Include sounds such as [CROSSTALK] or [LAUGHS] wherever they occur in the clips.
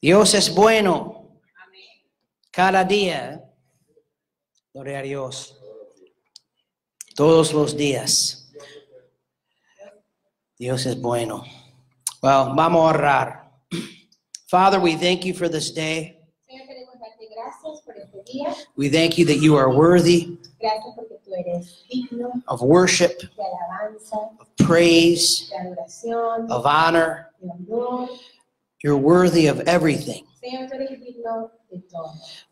Dios es bueno. Cada día. ¿eh? Gloria a Dios. Todos los días. Dios es bueno. Well, vamos a orar. Father, we thank you for this day. Señor, queremos darte gracias por este día. We thank you that you are worthy Gracias porque tú eres digno of worship, of praise, of honor. You're worthy of everything.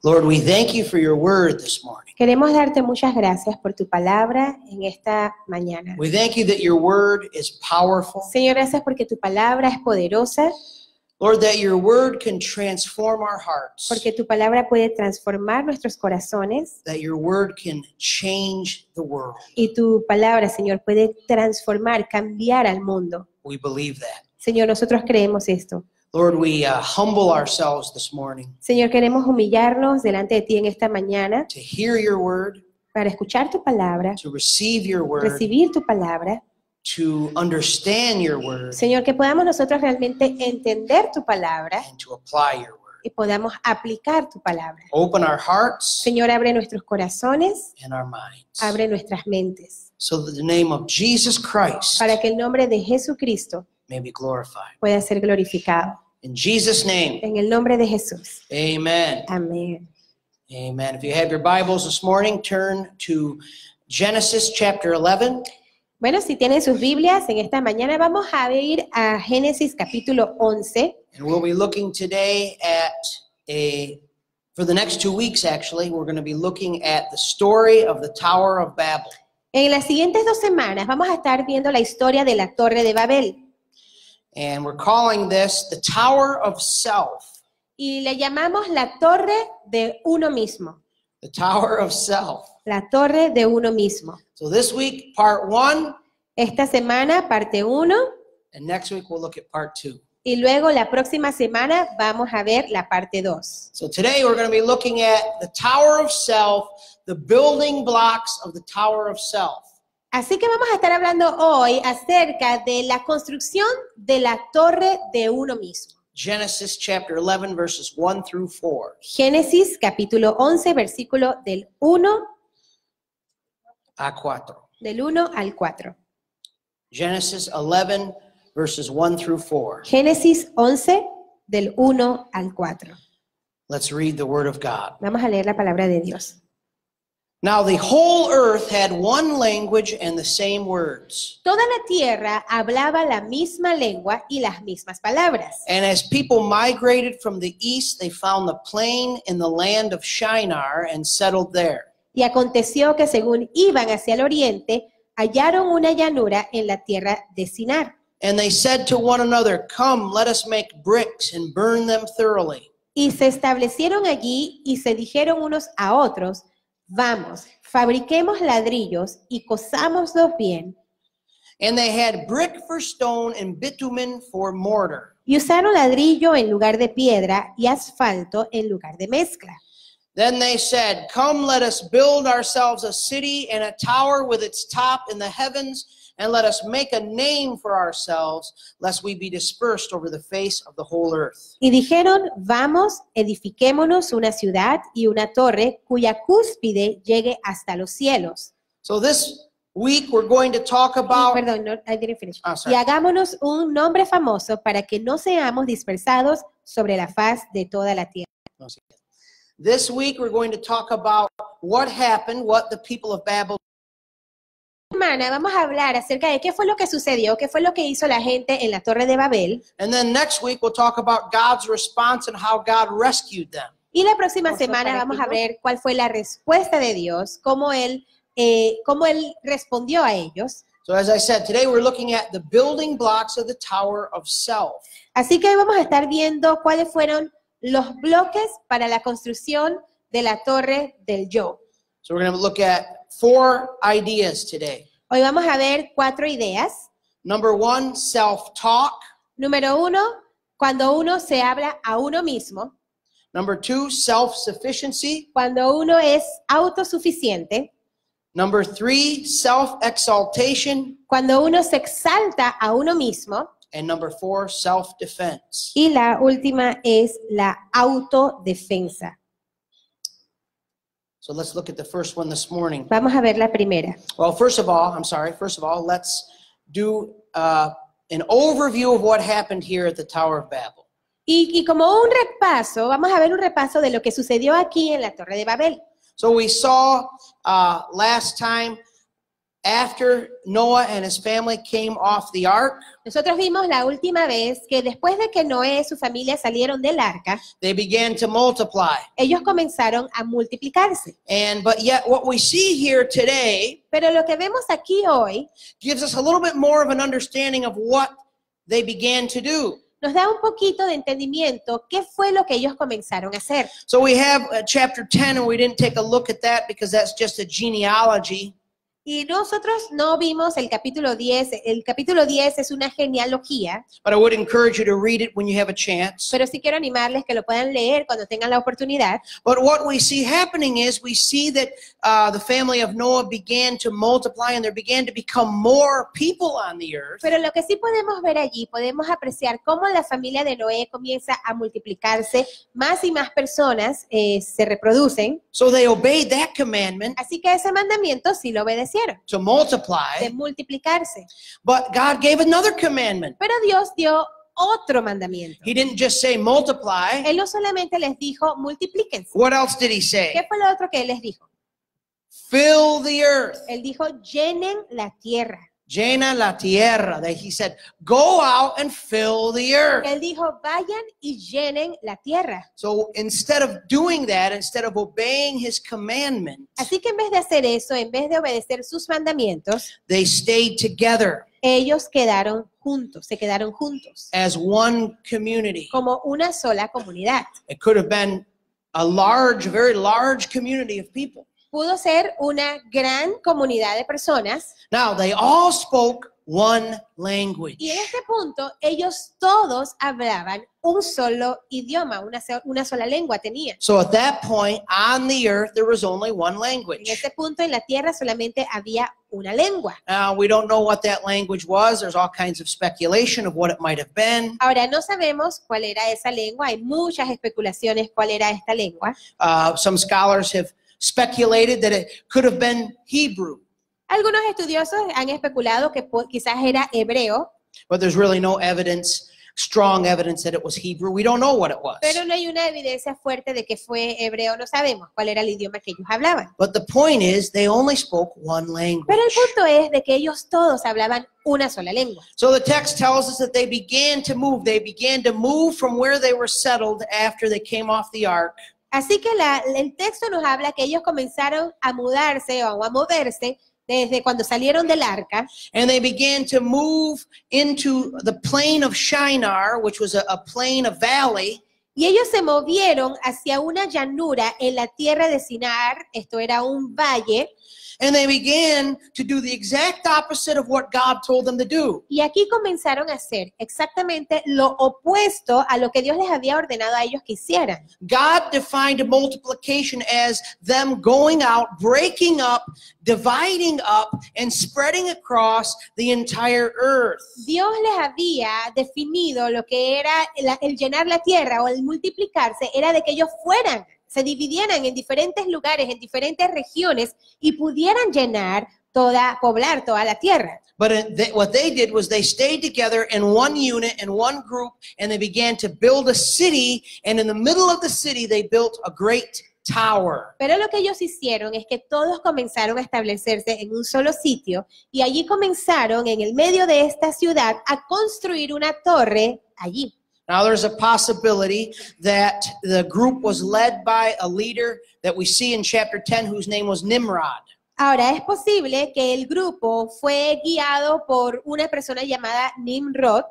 Lord, we thank you for your word this morning. Queremos darte muchas gracias por tu palabra en esta mañana. We thank you that your word is powerful. Señor, gracias porque tu palabra es poderosa, Lord, that your word can transform our hearts. porque tu palabra puede transformar nuestros corazones That your word can change the world. y tu palabra, Señor, puede transformar, cambiar al mundo. We believe that. Señor, nosotros creemos esto. Lord, we uh, humble ourselves this morning Señor, queremos humillarnos delante de ti en esta mañana to hear your word, para escuchar tu palabra, to receive your word, recibir tu palabra. to understand your word, Señor, que podamos nosotros realmente entender tu palabra and to apply your word. y podamos aplicar tu palabra. Open our hearts Señor, abre nuestros corazones, and our minds. abre nuestras mentes, So that the name of Jesus Christ para que el nombre de Jesucristo may be glorified. pueda ser glorificado. In Jesus' name, En el nombre de Jesús. amen. Amén. Amen. If you have your Bibles this morning, turn to Genesis chapter 11. Bueno, si tienen sus Biblias, en esta mañana vamos a ir a Génesis capítulo 11 And we'll be looking today at a, for the next two weeks actually, we're going to be looking at the story of the Tower of Babel. En las siguientes dos semanas vamos a estar viendo la historia de la Torre de Babel And we're calling this the Tower of Self. y le llamamos la Torre de uno mismo. The Tower of Self. La Torre de uno mismo. So this week, part one, Esta semana, parte uno. and next week we'll look at part two. y luego la próxima semana vamos a ver la parte 2. So today we're going to be looking at the Tower of Self, the building blocks of the Tower of Self. Así que vamos a estar hablando hoy acerca de la construcción de la Torre de uno mismo. Genesis chapter 11, verses 1 through 4. Génesis capítulo 11, versículo del 1, A cuatro. del 1 al 4. Genesis 11, verses 1 through 4. Génesis 11, del 1 al 4. Let's read the word of God. Vamos a leer la palabra de Dios. Now the whole earth had one language and the same words. Toda la tierra hablaba la misma lengua y las mismas palabras. And as people migrated from the east, they found the plain in the land of Shinar and settled there. Y aconteció que según iban hacia el oriente, hallaron una llanura en la tierra de Sinar. And they said to one another, Come, let us make bricks and burn them thoroughly. Y se establecieron allí y se dijeron unos a otros, vamos, fabriquemos ladrillos y cosámoslos bien. And they had brick for stone and bitumen for mortar. Y usaron ladrillo en lugar de piedra y asfalto en lugar de mezcla. Then they said, Come, let us build ourselves a city and a tower with its top in the heavens, and let us make a name for ourselves, lest we be dispersed over the face of the whole earth. Y dijeron, vamos, edifiquémonos una ciudad y una torre cuya cúspide llegue hasta los cielos. So this week we're going to talk about. perdón, no, I didn't finish. Ah, y hagámonos un nombre famoso para que no seamos dispersados sobre la faz de toda la tierra. This week we're going to talk about what happened, what the people of Babel semana vamos a hablar acerca de qué fue lo que sucedió, qué fue lo que hizo la gente en la Torre de Babel. And then next week we'll talk about God's response and how God rescued them. Y la próxima semana vamos a ver cuál fue la respuesta de Dios, cómo él, eh, cómo él respondió a ellos. So as I said, today we're looking at the building blocks of the Tower of Self. Así que hoy vamos a estar viendo cuáles fueron los bloques para la construcción de la Torre del Yo. So we're going to look at four ideas today. Hoy vamos a ver cuatro ideas. Number one, self-talk. Número uno, cuando uno se habla a uno mismo, Number two, self-sufficiency. cuando uno es autosuficiente, Number three, self-exaltation. cuando uno se exalta a uno mismo. And number four, self-defense. Y la última es la autodefensa. So let's look at the first one this morning. Vamos a ver la primera. Well, first of all, I'm sorry, first of all, let's do uh, an overview of what happened here at the Tower of Babel. Y, y como un repaso, vamos a ver un repaso de lo que sucedió aquí en la Torre de Babel. So we saw uh, last time after Noah and his family came off the ark, Nosotros vimos la última vez que después de que Noé y su familia salieron del arca, they began to multiply. ellos comenzaron a multiplicarse. And but yet what we see here today Pero lo que vemos aquí hoy gives us a little bit more of an understanding of what they began to do. nos da un poquito de entendimiento qué fue lo que ellos comenzaron a hacer. So we have uh, chapter 10 and we didn't take a look at that because that's just a genealogy. Y nosotros no vimos el capítulo 10. El capítulo 10 es una genealogía, But I would encourage you to read it when you have a chance. pero sí quiero animarles que lo puedan leer cuando tengan la oportunidad. But what we see happening is we see that uh, the family of Noah began to multiply and there began to become more people on the earth. Pero lo que sí podemos ver allí, podemos apreciar cómo la familia de Noé comienza a multiplicarse, más y más personas eh, se reproducen. So they obeyed that commandment Así que ese mandamiento sí lo obedecieron, to de multiply. multiplicarse. But God gave another commandment. Pero Dios dio otro mandamiento. He didn't just say multiply. Él no solamente les dijo multiplíquense. What else did he ¿Qué say? fue lo otro que él les dijo? Fill the earth. Él dijo, llenen la tierra. Llena la tierra. That he said, go out and fill the earth. Él dijo, vayan y llenen la tierra. So instead of doing that, instead of obeying his commandment, Así que en vez de hacer eso, en vez de obedecer sus mandamientos, they stayed together ellos quedaron juntos, se quedaron juntos, as one community. como una sola comunidad. It could have been a large, very large community of people. Pudo ser una gran comunidad de personas Now, they all spoke one language. y en este punto ellos todos hablaban un solo idioma, una, so- una sola lengua tenían. So at that point on the earth, there was only one En language. este punto en la tierra solamente había una lengua. Now, we don't know what that language was. There's all kinds of speculation of what it might have been. Ahora no sabemos cuál era esa lengua, hay muchas especulaciones cuál era esta lengua. Uh, some scholars have speculated that it could have been Hebrew, Algunos estudiosos han especulado que quizás era hebreo, but there's really no evidence, strong evidence that it was Hebrew. We don't know what it was. pero no hay una evidencia fuerte de que fue hebreo, no sabemos cuál era el idioma que ellos hablaban. But the point is, they only spoke one language. Pero el punto es de que ellos todos hablaban una sola lengua. So the text tells us that they began to move. They began to move from where they were settled after they came off the ark. Así que la- el texto nos habla que ellos comenzaron a mudarse o a moverse desde cuando salieron del arca And they began to move into the plain of Shinar, which was a, a plain, a valley. y ellos se movieron hacia una llanura en la tierra de Sinar, esto era un valle, And they began to do the exact opposite of what God told them to do. y aquí comenzaron a hacer exactamente lo opuesto a lo que Dios les había ordenado a ellos que hicieran. God defined multiplication as them going out, breaking up, dividing up, and spreading across the entire earth. Dios les había definido lo que era el llenar la tierra o el multiplicarse, era de que ellos fueran, se dividieran en diferentes lugares, en diferentes regiones y pudieran llenar toda, poblar toda la tierra. But they, what they did was they stayed together in one unit, in one group, and they began to build a city. And in the middle of the city, they built a great tower. Pero lo que ellos hicieron es que todos comenzaron a establecerse en un solo sitio y allí comenzaron en el medio de esta ciudad a construir una torre allí. Now, there's a possibility that the group was led by a leader that we see in chapter 10 whose name was Nimrod. Ahora, es posible que el grupo fue guiado por una persona llamada Nimrod,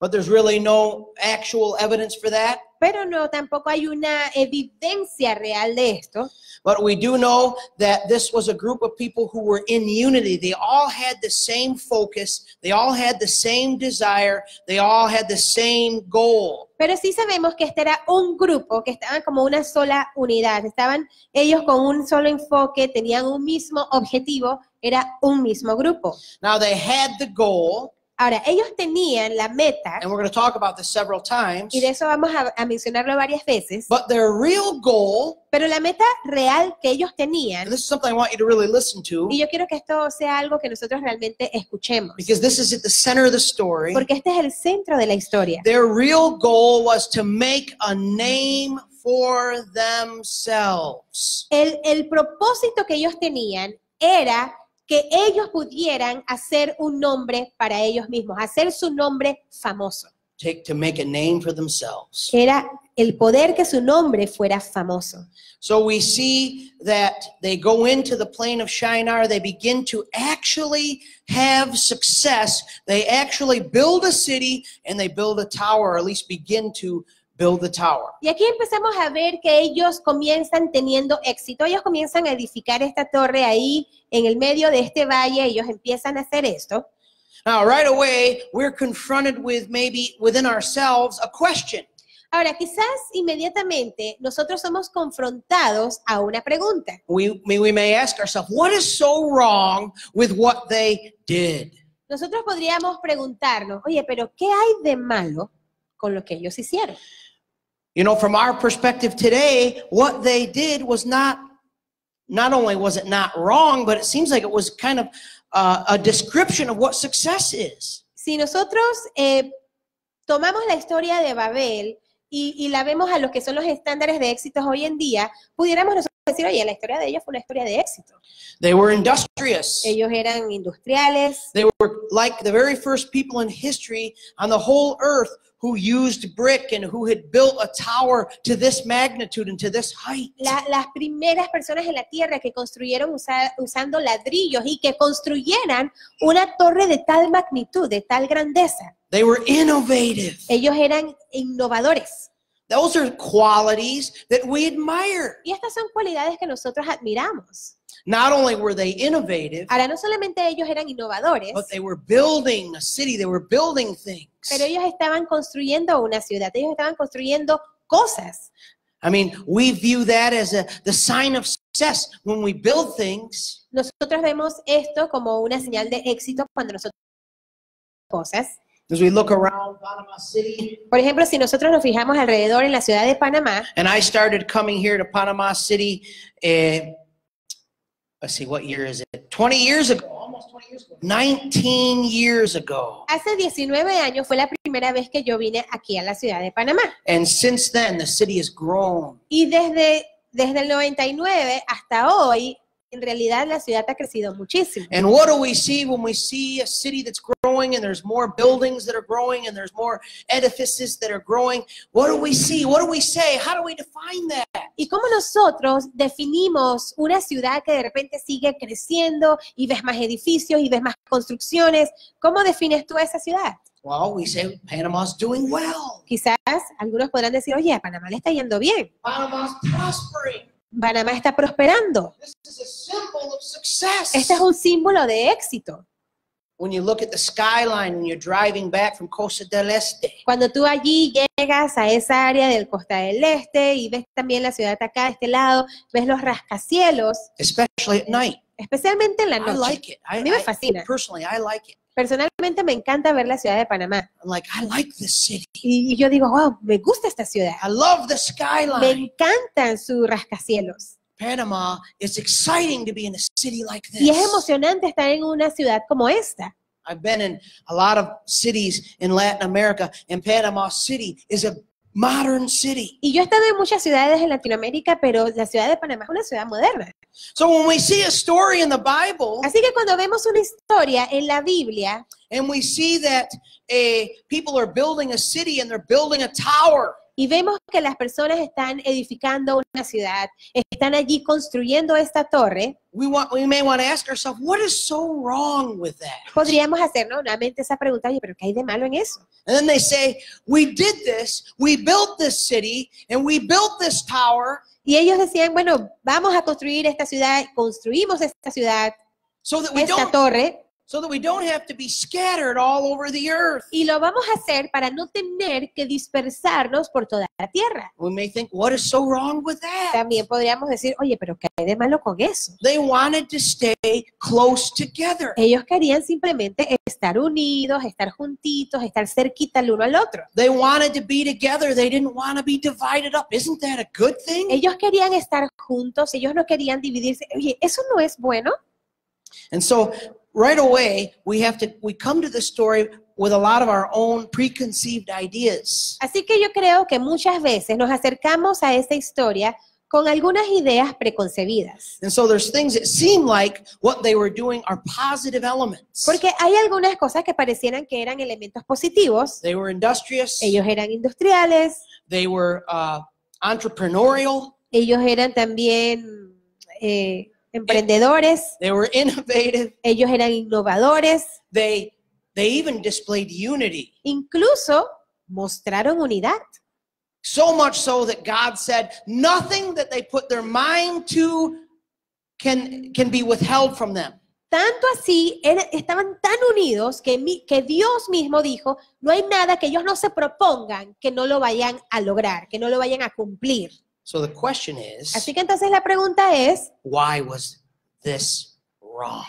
But there's really no actual evidence for that. pero no, tampoco hay una evidencia real de esto. But we do know that this was a group of people who were in unity. They all had the same focus, they all had the same desire, they all had the same goal. Pero sí sabemos que este era un grupo que estaban como una sola unidad. Estaban ellos con un solo enfoque, tenían un mismo objetivo, era un mismo grupo. Now they had the goal, Ahora, ellos tenían la meta, and we're going to talk about this several times, y de eso vamos a, a mencionarlo varias veces, but their real goal, pero la meta real que ellos and tenían, this is something I want you to really listen to, y yo quiero que esto sea algo que nosotros realmente escuchemos, because this is at the center of the story. porque este es el centro de la historia. Their real goal was to make a name for themselves. El, el propósito que ellos tenían era que ellos pudieran hacer un nombre para ellos mismos, hacer su nombre famoso. Take to make a name for themselves. Era el poder que su nombre fuera famoso. So we see that they go into the plain of Shinar, they begin to actually have success. They actually build a city and they build a tower, or at least begin to build the tower. Y aquí empezamos a ver que ellos comienzan teniendo éxito. Ellos comienzan a edificar esta torre ahí en el medio de este valle. Ellos empiezan a hacer esto. Now, right away, we're confronted with maybe within ourselves a question. Ahora, quizás inmediatamente nosotros somos confrontados a una pregunta. We, we may ask ourselves, what is so wrong with what they did? Nosotros podríamos preguntarnos, oye, pero ¿qué hay de malo con lo que ellos hicieron? You know, from our perspective today, what they did was not, not only was it not wrong, but it seems like it was kind of uh, a description of what success is. Si nosotros eh, tomamos la historia de Babel y, y la vemos a lo que son los estándares de éxitos hoy en día, pudiéramos nosotros decir, oye, la historia de ellos fue una historia de éxito. They were industrious. Ellos eran industriales, They were like the very first people in history on the whole earth who used brick and who had built a tower to this magnitude and to this height. la- las primeras personas en la tierra que construyeron usa- usando ladrillos y que construyeran una torre de tal magnitud, de tal grandeza. They were innovative. Ellos eran innovadores. Those are qualities that we admire. Y estas son cualidades que nosotros admiramos. Not only were they innovative, Ahora, no solamente ellos eran innovadores, but they were building a city, they were building things. pero ellos estaban construyendo una ciudad, ellos estaban construyendo cosas. I mean, we view that as a, the sign of success when we build things. Nosotros vemos esto como una señal de éxito cuando nosotros cosas. As we look around Panama City, Por ejemplo, si nosotros nos fijamos alrededor en la ciudad de Panamá, and I started coming here to Panama City, eh, let's see, what year is it? 20 years ago, almost 20 years ago. 19 years ago. hace 19 años fue la primera vez que yo vine aquí a la ciudad de Panamá. And since then, the city has grown. Y desde, desde el 99 hasta hoy, en realidad la ciudad ha crecido muchísimo. And what do we see when we see a city that's growing and there's more buildings that are growing and there's more edifices that are growing? What do we see? What do we say? How do we define that? ¿Y cómo nosotros definimos una ciudad que de repente sigue creciendo y ves más edificios y ves más construcciones? ¿Cómo defines tú esa ciudad? Well, we say Panama's doing well. Quizás algunos podrán decir, oye, Panamá le está yendo bien, Panama's prospering. Panamá está prosperando. This is a symbol of success. Este es un símbolo de éxito. When you look at the skyline when you're driving back from Costa del Este, Cuando tú allí llegas a esa área del Costa del Este y ves también la ciudad acá de este lado, ves los rascacielos, especially at night. especialmente en la I noche. like it. I, A mí me I- fascina. personally, I like it. Personalmente me encanta ver la ciudad de Panamá. I'm like, I like this city. Y, yo digo, wow, me gusta esta ciudad. I love the Me skyline. encantan sus rascacielos. Panama, it's exciting to be in a city like this. Y es emocionante estar en una ciudad como esta. I've been in a lot of cities in Latin America, and Panama City is a modern city. Y yo he estado en muchas ciudades en Latinoamérica, pero la ciudad de Panamá es una ciudad moderna. So when we see a story in the Bible Así que cuando vemos una historia en la Biblia and we see that eh, people are building a city and they're building a tower, y vemos que las personas están edificando una ciudad, están allí construyendo esta torre, we want we may want to ask ourselves, what is so wrong with that? podríamos hacernos nuevamente esa pregunta, pero ¿qué hay de malo en eso? And then they say, we did this, we built this city, and we built this tower Y ellos decían, bueno, vamos a construir esta ciudad, construimos esta ciudad, so that we esta don't torre, so that we don't have to be scattered all over the earth. Y lo vamos a hacer para no tener que dispersarnos por toda la tierra. We may think, what is so wrong with that? También podríamos decir, oye, pero ¿qué hay de malo con eso? They wanted to stay close together. Ellos querían simplemente estar unidos, estar juntitos, estar cerquita el uno al otro. They wanted to be together. They didn't want to be divided up. Isn't that a good thing? Ellos querían estar juntos, ellos no querían dividirse. Oye, ¿eso no es bueno? And so right away, we have to we come to the story with a lot of our own preconceived ideas. Así que yo creo que muchas veces nos acercamos a esta historia con algunas ideas preconcebidas. And so there's things that seem like what they were doing are positive elements. Porque hay algunas cosas que parecieran que eran elementos positivos. They were industrious. Ellos eran industriales, They were uh, entrepreneurial. ellos eran también eh, emprendedores, They were innovative. ellos eran innovadores, They they even displayed unity. incluso mostraron unidad. So much so that God said, nothing that they put their mind to can can be withheld from them. Tanto así, estaban tan unidos que, mi- que Dios mismo dijo, no hay nada que ellos no se propongan que no lo vayan a lograr, que no lo vayan a cumplir. So the question is, Así que entonces la pregunta es, why was this wrong?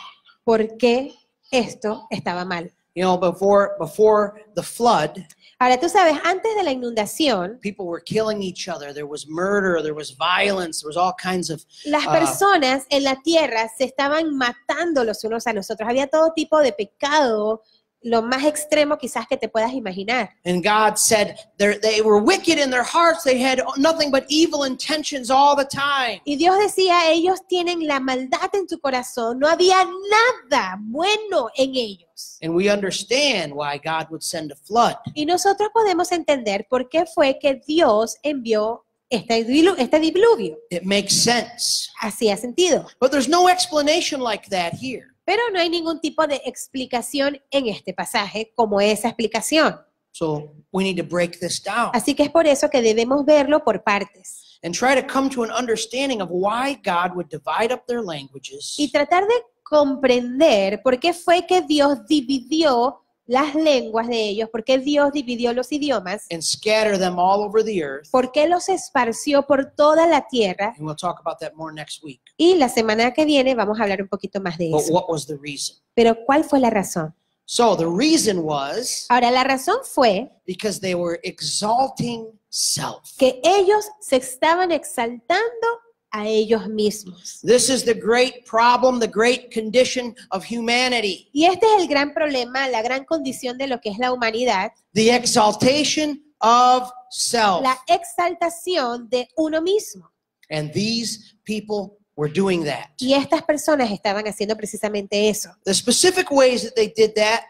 ¿por qué esto estaba mal? You know, before before the flood, Ahora tú sabes, antes de la inundación, people were killing each other. There was murder, there was violence, there was all kinds of las Ah. personas en la tierra se estaban matando los unos a los otros. Había todo tipo de pecado, lo más extremo quizás que te puedas imaginar. and God said they were wicked in their hearts. They had nothing but evil intentions all the time. Y Dios decía, ellos tienen la maldad en su corazón, no había nada bueno en ellos. And we understand why God would send a flood. Y nosotros podemos entender por qué fue que Dios envió este, dilu- este diluvio. It makes sense. Hacía sentido. But there's no explanation like that here. Pero no hay ningún tipo de explicación en este pasaje como esa explicación. So we need to break this down Así que es por eso que debemos verlo por partes and try to come to an understanding of why God would divide up their languages y tratar de comprender por qué fue que Dios dividió las lenguas de ellos, por qué Dios dividió los idiomas, and scatter them all over the earth. por qué los esparció por toda la tierra. And we'll talk about that more next week. Y la semana que viene vamos a hablar un poquito más de But eso. what was the reason? Pero ¿cuál fue la razón? So the reason was Ahora, la razón fue because they were exalting self. que ellos se estaban exaltando a ellos mismos. This is the great problem, the great condition of humanity. Y este es el gran problema, la gran condición de lo que es la humanidad, The exaltation of self. la exaltación de uno mismo. And these people were doing that. Y estas personas estaban haciendo precisamente eso. The specific ways that they did that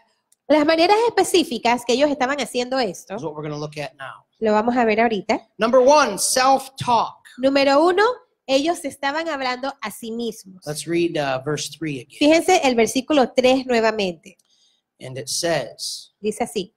Las maneras específicas que ellos estaban haciendo esto, is what we're going to look at now. lo vamos a ver ahorita. Number one, self talk. Número uno, ellos estaban hablando a sí mismos. Let's read uh, verse 3 again. Fíjense el versículo 3 nuevamente. And it says, Dice así.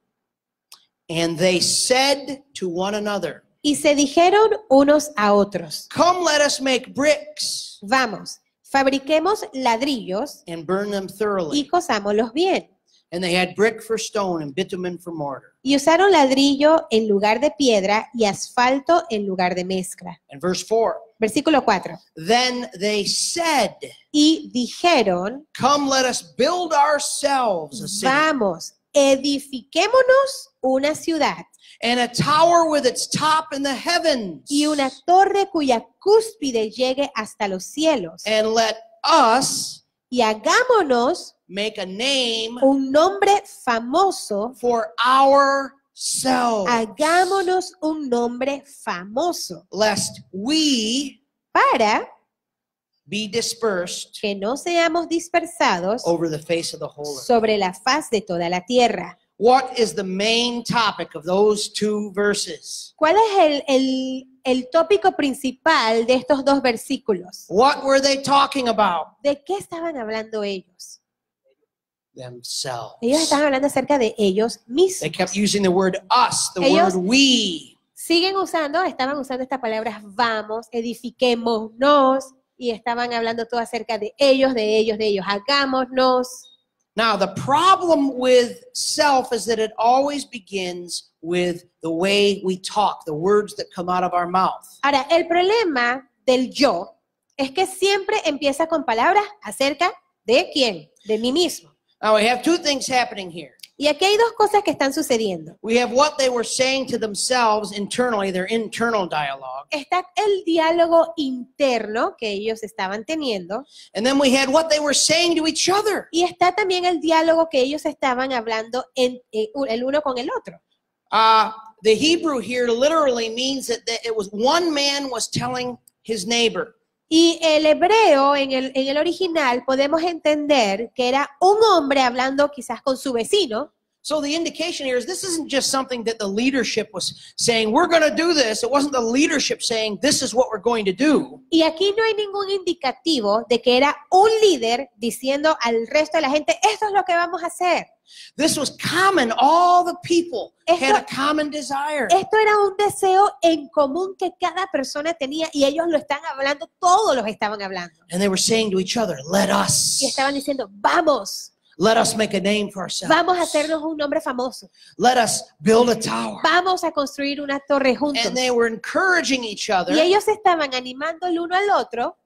And they said to one another, Y se dijeron unos a otros, Come, let us make bricks vamos, fabriquemos ladrillos and burn them y thoroughly. cosámoslos bien. And they had brick for stone and bitumen for mortar. Y usaron ladrillo en lugar de piedra y asfalto en lugar de mezcla. And verse 4 Versículo 4. Then they said, Y dijeron, Come, let us build ourselves a city vamos, edifiquémonos una ciudad and a tower with its top in the heavens. y una torre cuya cúspide llegue hasta los cielos. And let us Y hagámonos make a name un nombre famoso, for ourselves, hagámonos un nombre famoso lest we para be dispersed que no seamos dispersados over the face of the whole earth. sobre la faz de toda la tierra. What is the main topic of those two verses? ¿Cuál es el, el- el tópico principal de estos dos versículos? What were they talking about? ¿De qué estaban hablando ellos? Themselves. Ellos estaban hablando acerca de ellos They mismos. kept using the word us, the Ellos- word we. Siguen usando, estaban usando estas palabras vamos, edifiquémonos, y estaban hablando todo acerca de ellos, de ellos, de ellos, hagámonos. Now, the problem with self is that it always begins with the way we talk, the words that come out of our mouth. Ahora, el problema del yo es que siempre empieza con palabras acerca de quién, de mí mismo. Now, we have two things happening here. Y aquí hay dos cosas que están sucediendo. We have what they were saying to themselves internally, their internal dialogue. Está el diálogo interno que ellos estaban teniendo And then we had what they were saying to each other. y está también el diálogo que ellos estaban hablando en, eh, el uno con el otro. Uh, the Hebrew here literally means that, that it was one man was telling his neighbor. Y el hebreo en el, en el original podemos entender que era un hombre hablando quizás con su vecino. So the indication here is this isn't just something that the leadership was saying, we're going to do this. It wasn't the leadership saying, this is what we're going to do. Y aquí no hay ningún indicativo de que era un líder diciendo al resto de la gente, esto es lo que vamos a hacer. This was common. All the people Esto- had a common desire. Esto era un deseo en común que cada persona tenía y ellos lo están hablando, todos los estaban hablando. And they were saying to each other, let Y us, estaban diciendo, vamos, let us make a name for ourselves. vamos a hacernos un nombre famoso, Let us build a tower. vamos a construir una torre juntos. And they were encouraging each other, Y ellos estaban animando el uno al otro,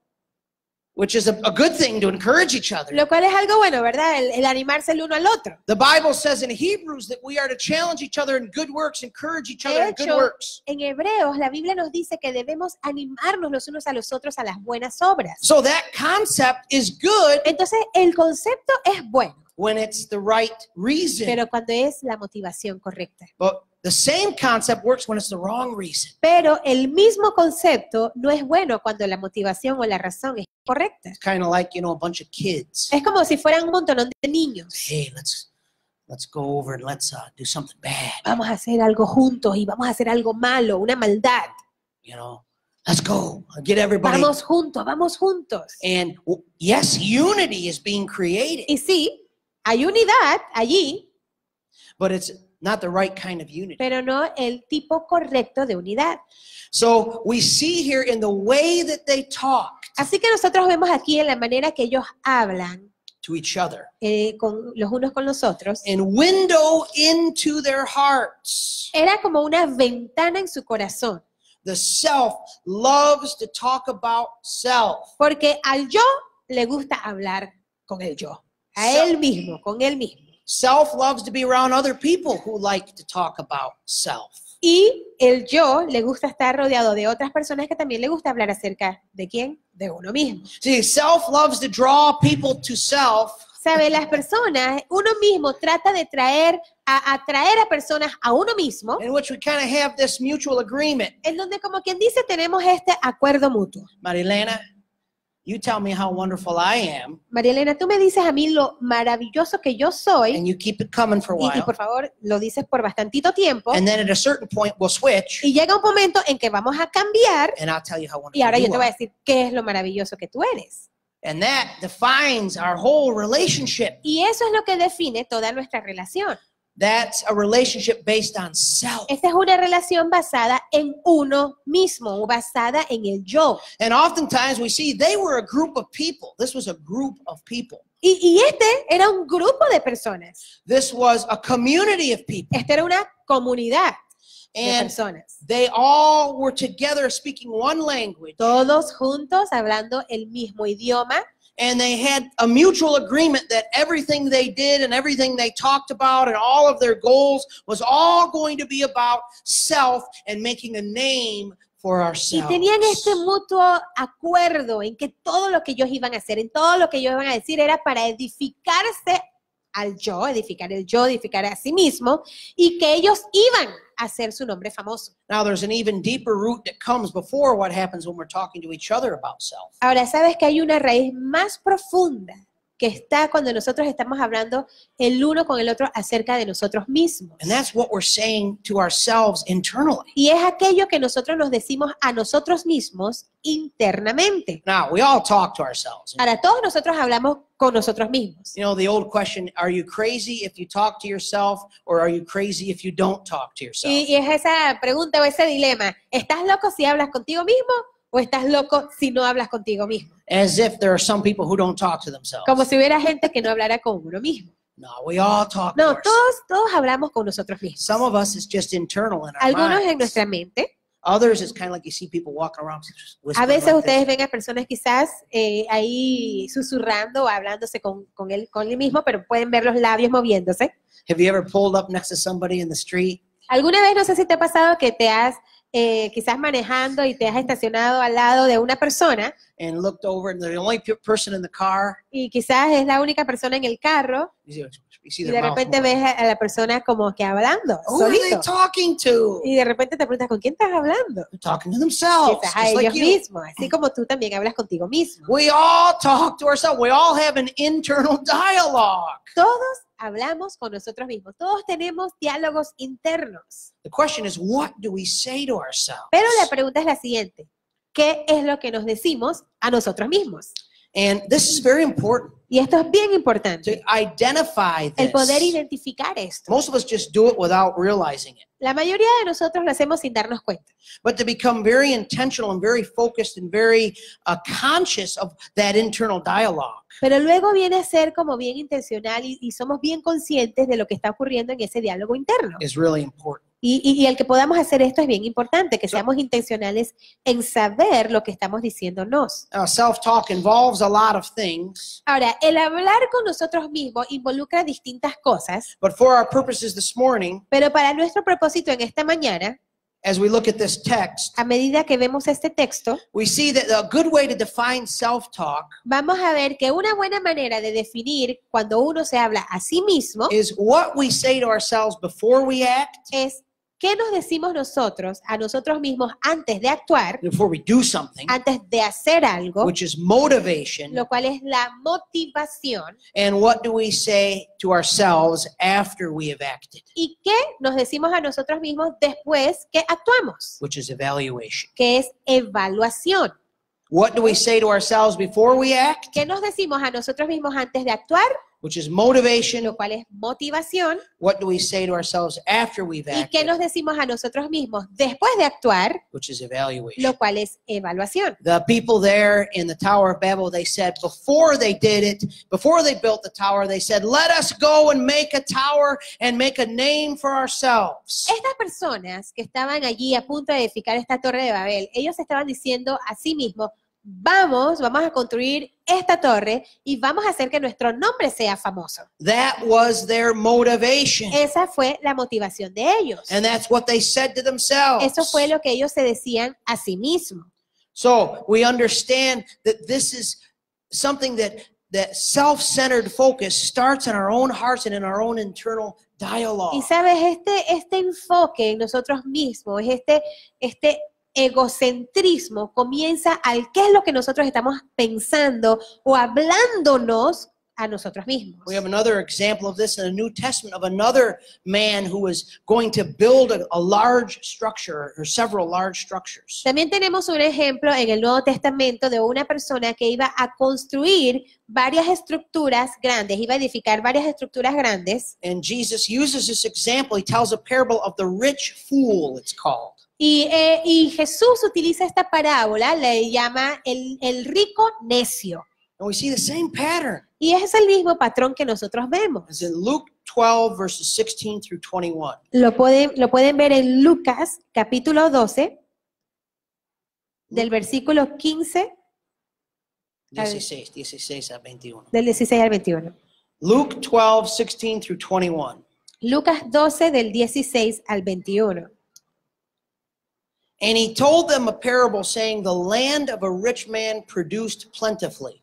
which is a, a good thing to encourage each other. lo cual es algo bueno, ¿verdad? El, el animarse el uno al otro. The Bible says in Hebrews that we are to challenge each other in good works, encourage each other in good hecho, works. En Hebreos, la Biblia nos dice que debemos animarnos los unos a los otros a las buenas obras. So that concept is good Entonces, el concepto es bueno, when it's the right reason. pero cuando es la motivación correcta. But the same concept works when it's the wrong reason. Pero el mismo concepto no es bueno cuando la motivación o la razón es correcta. It's kind of like, you know, a bunch of kids. Es como si fueran un montón de niños. Hey, let's let's go over and let's uh, do something bad, Vamos a hacer algo juntos y vamos a hacer algo malo, una maldad. you know. Let's go. Get everybody. Vamos juntos, vamos juntos. And yes, unity is being created, Y sí, hay unidad allí, but it's not the right kind of unity. pero no el tipo correcto de unidad. So we see here in the way that they Así que nosotros vemos aquí en la manera que ellos hablan to each other eh, con los unos con los otros, and window into their hearts. era como una ventana en su corazón, The self loves to talk about self. porque al yo le gusta hablar con el yo, a él mismo, con él mismo. Self loves to be around other people who like to talk about self. Y el yo le gusta estar rodeado de otras personas que también le gusta hablar acerca de quién, de uno mismo. See, self loves to draw people to self, Sabe, las personas, uno mismo trata de traer, a atraer a personas a uno mismo, in which we kind of have this mutual agreement. en donde como quien dice tenemos este acuerdo mutuo. Marilena, you tell me how wonderful I am, María Elena, tú me dices a mí lo maravilloso que yo soy, and you keep it coming for a y, y while. por favor lo dices por bastantito tiempo, And then at a certain point, we'll switch, y llega un momento en que vamos a cambiar, and I'll tell you how y ahora wonderful yo te voy a decir qué es lo maravilloso que tú eres. And that defines our whole relationship. Y eso es lo que define toda nuestra relación. That's a relationship based on self. Esta es una relación basada en uno mismo, basada en el yo. And oftentimes we see they were a group of people. This was a group of people. Y, y este era un grupo de personas. This was a community of people. Esta era una comunidad de And personas. they all were together speaking one language. Todos juntos hablando el mismo idioma. And they had a mutual agreement that everything they did and everything they talked about and all of their goals was all going to be about self and making a name for Y ourselves. tenían este mutuo acuerdo en que todo lo que ellos iban a hacer, en todo lo que ellos iban a decir era para edificarse al yo, edificar el yo, edificar a sí mismo, y que ellos iban a hacer su nombre famoso. Now, there's an even deeper root that comes before what happens when we're talking to each other about self. Ahora, sabes que hay una raíz más profunda que está cuando nosotros estamos hablando el uno con el otro acerca de nosotros mismos. And that's what we're saying to ourselves internally. Y es aquello que nosotros nos decimos a nosotros mismos internamente. Now, we all talk to ourselves. Ahora, todos nosotros hablamos con nosotros mismos. You know, the old question are you crazy if you talk to yourself, or are you crazy if you don't talk to yourself? Y, y es esa pregunta o ese dilema, ¿estás loco si hablas contigo mismo o estás loco si no hablas contigo mismo. As if there are some people who don't talk to themselves. Como si hubiera gente que no hablara con uno mismo. No, we all talk No, todos, todos hablamos con nosotros mismos. Some of us is just internal in our Algunos en minds. nuestra mente. Others is kind of like you see people walking around A veces like ustedes this. ven a personas quizás eh, ahí susurrando o hablándose con, con, él, con él mismo, pero pueden ver los labios moviéndose. Have you ever pulled up next to somebody in the street ¿Alguna vez no sé si te ha pasado que te has eh, quizás manejando y te has estacionado al lado de una persona and looked over and the only pe- person in the car? y quizás es la única persona en el carro see y de repente ves a la persona como que hablando, Who are they solito. talking to? Y de repente te preguntas, ¿con quién estás hablando? They're talking to themselves, Quizás a ellos like mismos, así como tú también hablas contigo mismo. We all talk to ourselves. We all have an internal dialogue. Todos hablamos con nosotros mismos, todos tenemos diálogos internos. The question is, what do we say to ourselves? Pero la pregunta es la siguiente, ¿qué es lo que nos decimos a nosotros mismos? And this is very important Y esto es bien to importante, identify el poder this. identificar esto. Most of us just do it without realizing it. La mayoría de nosotros lo hacemos sin darnos cuenta. But to become very intentional and very focused and very uh, conscious of that internal dialogue. Pero luego viene a ser como bien intencional y, y somos bien conscientes de lo que está ocurriendo en ese diálogo interno. is really important. Y, y- y el que podamos hacer esto es bien importante, que seamos intencionales en saber lo que estamos diciéndonos. Now, self-talk involves a lot of things, Ahora, el hablar con nosotros mismos involucra distintas cosas, but for our purposes this morning, pero para nuestro propósito en esta mañana, as we look at this text, a medida que vemos este texto, we see that a good way to define self-talk vamos a ver que una buena manera de definir cuando uno se habla a sí mismo is what we say to ourselves before we act, es qué nos decimos nosotros a nosotros mismos antes de actuar, before we do something, antes de hacer algo, which is motivation, lo cual es la motivación, and what do we say to ourselves after we have acted, y qué nos decimos a nosotros mismos después que actuamos, which is evaluation. que es evaluación. What do we say to ourselves before we act, ¿Qué nos decimos a nosotros mismos antes de actuar? Which is motivation? Lo cual es motivación. What do we say to ourselves after we've ¿Y qué acted, nos decimos a nosotros mismos después de actuar? which is evaluation? Lo cual es evaluación. The people there in the Tower of Babel, they said before they did it, before they built the tower, they said, Let us go and make a tower and make a name for ourselves. Estas personas que estaban allí a punto de edificar esta torre de Babel, ellos estaban diciendo a sí mismos, vamos, vamos a construir esta torre y vamos a hacer que nuestro nombre sea famoso. That was their motivation. Esa fue la motivación de ellos. And that's what they said to themselves. Eso fue lo que ellos se decían a sí mismos. So we understand that this is something that that self-centered focus starts in our own hearts and in our own internal dialogue. Y sabes, este, este enfoque en nosotros mismos, este, este egocentrismo comienza al qué es lo que nosotros estamos pensando o hablándonos a nosotros mismos. We have another example of this in the New Testament of another man who was going to build a, a large structure or several large structures. También tenemos un ejemplo en el Nuevo Testamento de una persona que iba a construir varias estructuras grandes, iba a edificar varias estructuras grandes. And Jesus uses this example. He tells a parable of the rich fool, it's called. Y, eh, y Jesús utiliza esta parábola, le llama el, el rico necio. And we see the same pattern. Y es el mismo patrón que nosotros vemos. It's in Luke 12, verses 16 through 21. Lo pueden, lo pueden ver en Lucas capítulo 12, del versículo 15, 16, 16 a 21. del 16 al 21. Luke 12, 16 through 21. Lucas 12 del 16 al 21. And he told them a parable saying, The land of a rich man produced plentifully.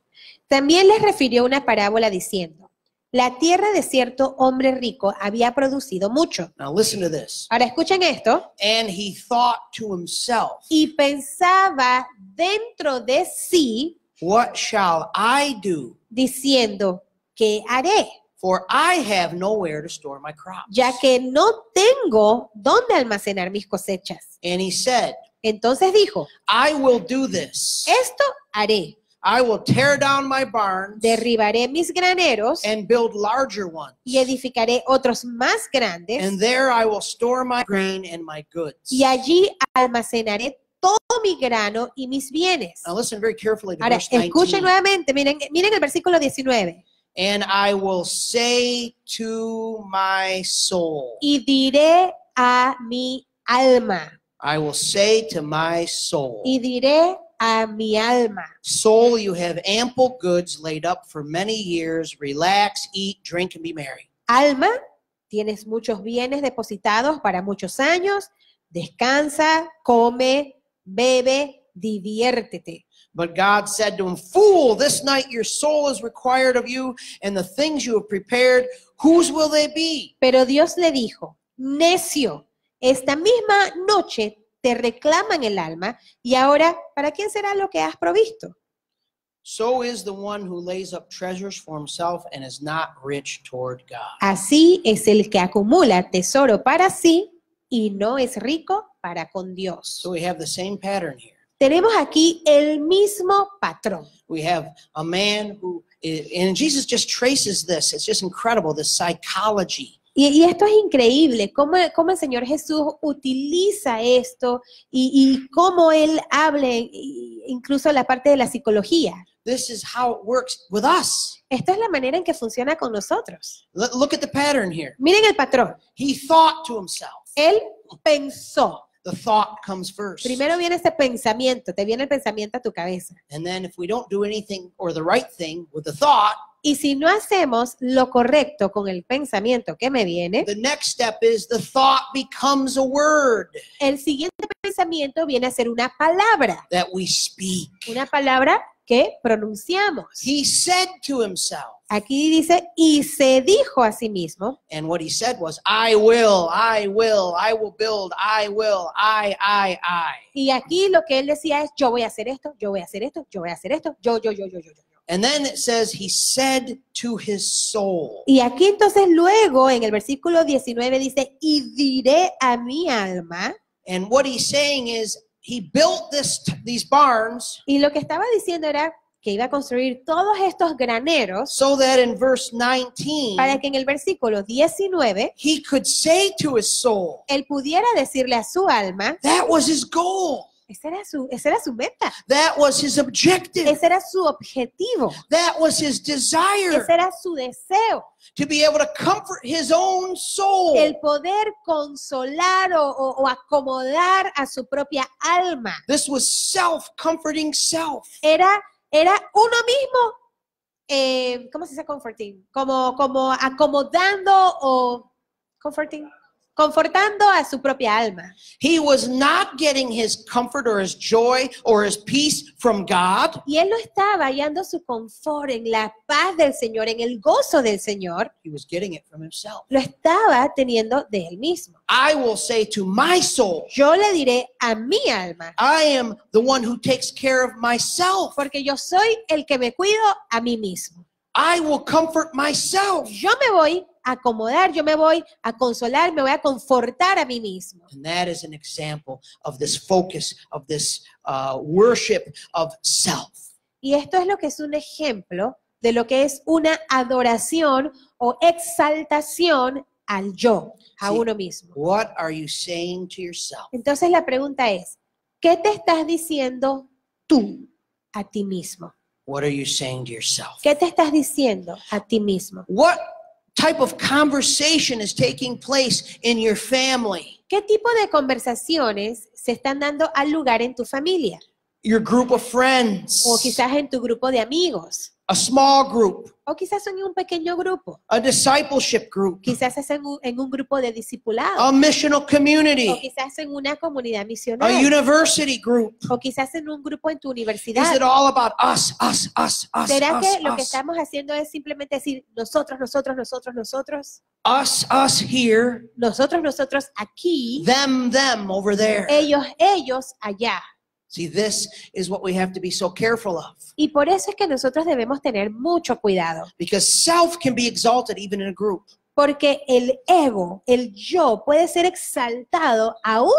También les refirió una parábola diciendo, la tierra de cierto hombre rico había producido mucho. Now listen to this. Ahora escuchen esto. And he thought to himself, Y pensaba dentro de sí, What shall I do? diciendo, ¿qué haré? For I have nowhere to store my crops. Ya que no tengo dónde almacenar mis cosechas. And he said, Entonces dijo, I will do this. esto haré. I will tear down my barns Derribaré mis graneros and build larger ones. y edificaré otros más grandes And there I will store my grain and my goods. y allí almacenaré todo mi grano y mis bienes. Now listen very carefully to Ahora, verse 19. escuchen nuevamente, miren, miren el versículo 19. And I will say to my soul, Y diré a mi alma, I will say to my soul, y diré a mi alma, Soul, you have ample goods laid up for many years. Relax, eat, drink, and be merry. alma, tienes muchos bienes depositados para muchos años, descansa, come, bebe, diviértete. But God said to him, Fool, this night your soul is required of you, and the things you have prepared, whose will they be? Pero Dios le dijo, necio, esta misma noche te reclaman el alma y ahora, ¿para quién será lo que has provisto? So is the one who lays up treasures for himself and is not rich toward God. Así es el que acumula tesoro para sí y no es rico para con Dios. So we have the same pattern here. Tenemos aquí el mismo patrón. We have a man who, and Jesus just traces this. It's just incredible, this psychology. Y, y esto es increíble, cómo, cómo el Señor Jesús utiliza esto y, y cómo Él habla, incluso la parte de la psicología. This is how it works with us. Esta es la manera en que funciona con nosotros. Look look at the pattern here. Miren el patrón. He thought to himself. Él pensó. The thought comes first. Primero viene ese pensamiento, te viene el pensamiento a tu cabeza. And then if we don't do anything or the right thing with the thought, Y si no hacemos lo correcto con el pensamiento que me viene, the next step is the thought becomes a word el siguiente pensamiento viene a ser una palabra, that we speak. una palabra que pronunciamos. He said to himself, Aquí dice, y se dijo a sí mismo, and what he said was, I will, I will, I will build, I will, I, I, I. y aquí lo que él decía es, yo voy a hacer esto, yo voy a hacer esto, yo voy a hacer esto, yo, yo, yo, yo, yo, yo. And then it says, he said to his soul. Y aquí entonces luego en el versículo 19 dice, y diré a mi alma, And what he's saying is, he built this, these barns y lo que estaba diciendo era que iba a construir todos estos graneros so that in verse 19, para que en el versículo 19 he could say to his soul, él pudiera decirle a su alma, that was his goal. Esa era su, esa era su meta, That was his objective. ese era su objetivo, That was his desire ese era su deseo, to be able to comfort his own soul. el poder consolar o, o- o acomodar a su propia alma. This was self comforting self. Era, era uno mismo, eh, ¿cómo se dice comforting? Como, como acomodando o comforting, confortando a su propia alma. He was not getting his comfort or his joy or his peace from God. Y él no estaba hallando su confort en la paz del Señor, en el gozo del Señor, He was getting it from himself. lo estaba teniendo de él mismo. I will say to my soul, Yo le diré a mi alma, I am the one who takes care of myself. porque yo soy el que me cuido a mí mismo. I will comfort myself. Yo me voy acomodar, yo me voy a consolar, me voy a confortar a mí mismo. And that is an example of this focus, of this uh, worship of self. Y esto es lo que es un ejemplo de lo que es una adoración o exaltación al yo, a Sí. uno mismo. What are you saying to yourself? Entonces la pregunta es, ¿qué te estás diciendo tú a ti mismo? What are you saying to yourself? ¿Qué te estás diciendo a ti mismo? What type of conversation is taking place in your family, ¿Qué tipo de conversaciones se están dando al lugar en tu familia? Your group of friends, O quizás en tu grupo de amigos, a small group, o quizás en un pequeño grupo, a discipleship group, quizás es en un, en un grupo de discipulado, a missional o community, quizás en una comunidad a misionera, university group? o quizás en un grupo en tu Is universidad. it all about us, us, us, us, ¿Será us, que lo que us, estamos haciendo es simplemente decir nosotros, nosotros, nosotros, nosotros, us, us here, nosotros, nosotros aquí, them, them over there? ellos, ellos allá? See, this is what we have to be so careful of Y por eso es que nosotros debemos tener mucho cuidado, because self can be exalted even in a group. porque el ego, el yo, puede ser exaltado aún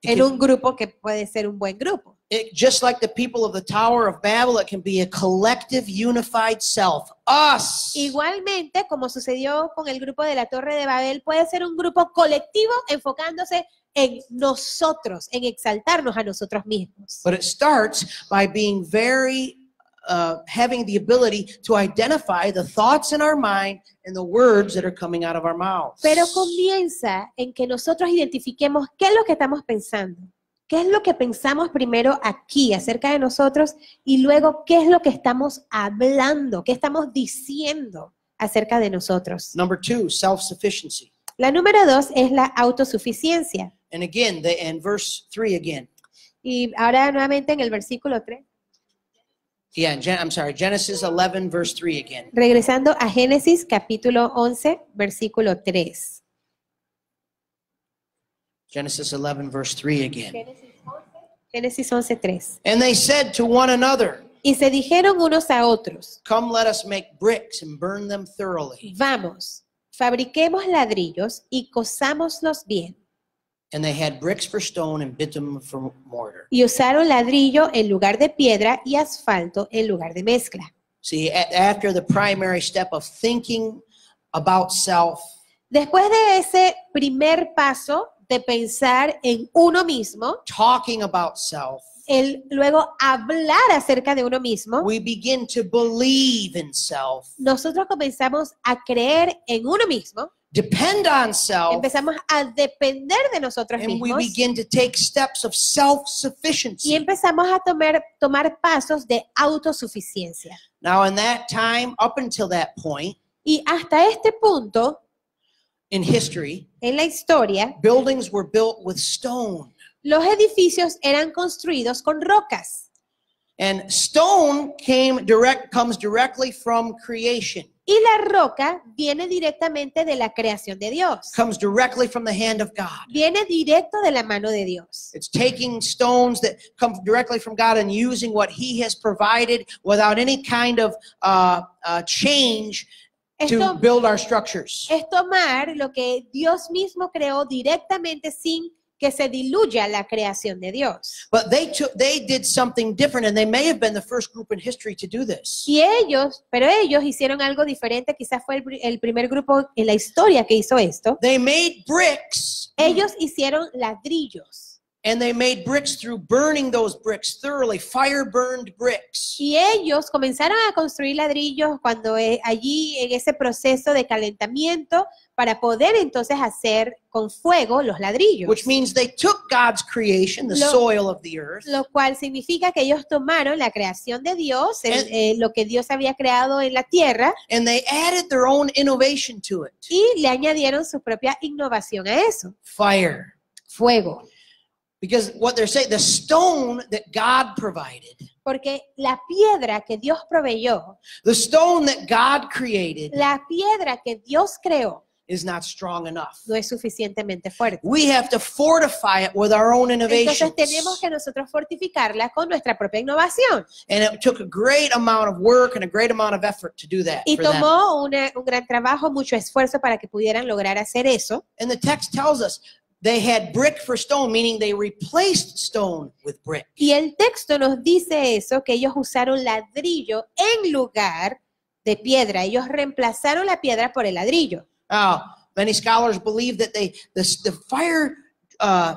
It en can- un grupo que puede ser un buen grupo. it- just like the people of the Tower of Babel, it can be a collective, unified self. Us. Igualmente, como sucedió con el grupo de la Torre de Babel, puede ser un grupo colectivo enfocándose en nosotros, en exaltarnos a nosotros mismos. But it starts by being very, uh, having the ability to identify the thoughts in our mind and the words that are coming out of our mouths. Pero comienza en que nosotros identifiquemos qué es lo que estamos pensando, qué es lo que pensamos primero aquí acerca de nosotros y luego qué es lo que estamos hablando, qué estamos diciendo acerca de nosotros. Number two, self sufficiency. La número dos es la autosuficiencia. And again, the, and verse three again. Y ahora nuevamente en el versículo 3, Yeah, Gen- I'm sorry, Genesis 11, verse 3 again. regresando a Génesis capítulo 11, versículo 3. Genesis 11, verse 3 again. Génesis 11, 3. And they said to one another, Y se dijeron unos a otros, Come, let us make bricks and burn them thoroughly. vamos, fabriquemos ladrillos y cosámoslos bien. And they had bricks for stone and bitumen for mortar. Y usaron ladrillo en lugar de piedra y asfalto en lugar de mezcla. See, after the primary step of thinking about self, Después de ese primer paso de pensar en uno mismo, talking about self, el luego hablar acerca de uno mismo, we begin to believe in self, nosotros comenzamos a creer en uno mismo, depend on self, empezamos a depender de nosotros and we begin to take steps of self-sufficiency. y empezamos a tomar, tomar pasos de autosuficiencia. Now, in that time, up until that point Y hasta este punto in history, en la historia, buildings were built with stone. los edificios eran construidos con rocas. And stone came direct comes directly from creation. Y la roca viene directamente de la creación de Dios. Comes directly from the hand of God. Viene directo de la mano de Dios. It's taking stones that come directly from God and using what He has provided without any kind of uh, uh, change to build our structures. es tomar lo que Dios mismo creó directamente sin que se diluya la creación de Dios. But they took, they did something different, and they may have been the first group in history to do this. Y ellos, pero ellos hicieron algo diferente, quizás fue el primer grupo en la historia que hizo esto. They made bricks, Ellos hicieron ladrillos. and they made bricks through burning those bricks thoroughly, fire burned bricks. Y ellos comenzaron a construir ladrillos cuando eh, allí en ese proceso de calentamiento para poder entonces hacer con fuego los ladrillos. Which means they took God's creation, the Lo- soil of the earth, Lo cual significa que ellos tomaron la creación de Dios, el- And- eh, lo que Dios había creado en la tierra, and they added their own innovation to it y le añadieron su propia innovación a eso, fire. fuego. Because what they're saying, the stone that God provided, Porque la piedra que Dios proveyó, the stone that God created, la piedra que Dios creó, is not strong enough. no es suficientemente fuerte. We have to fortify it with our own innovations. Entonces tenemos que nosotros fortificarla con nuestra propia innovación. And it took a great amount of work and a great amount of effort to do that. Y tomó una- un gran trabajo, mucho esfuerzo para que pudieran lograr hacer eso. And the text tells us they had brick for stone, meaning they replaced stone with brick. Y el texto nos dice eso, que ellos usaron ladrillo en lugar de piedra. Ellos reemplazaron la piedra por el ladrillo. Now, many scholars believe that they the, the fire uh,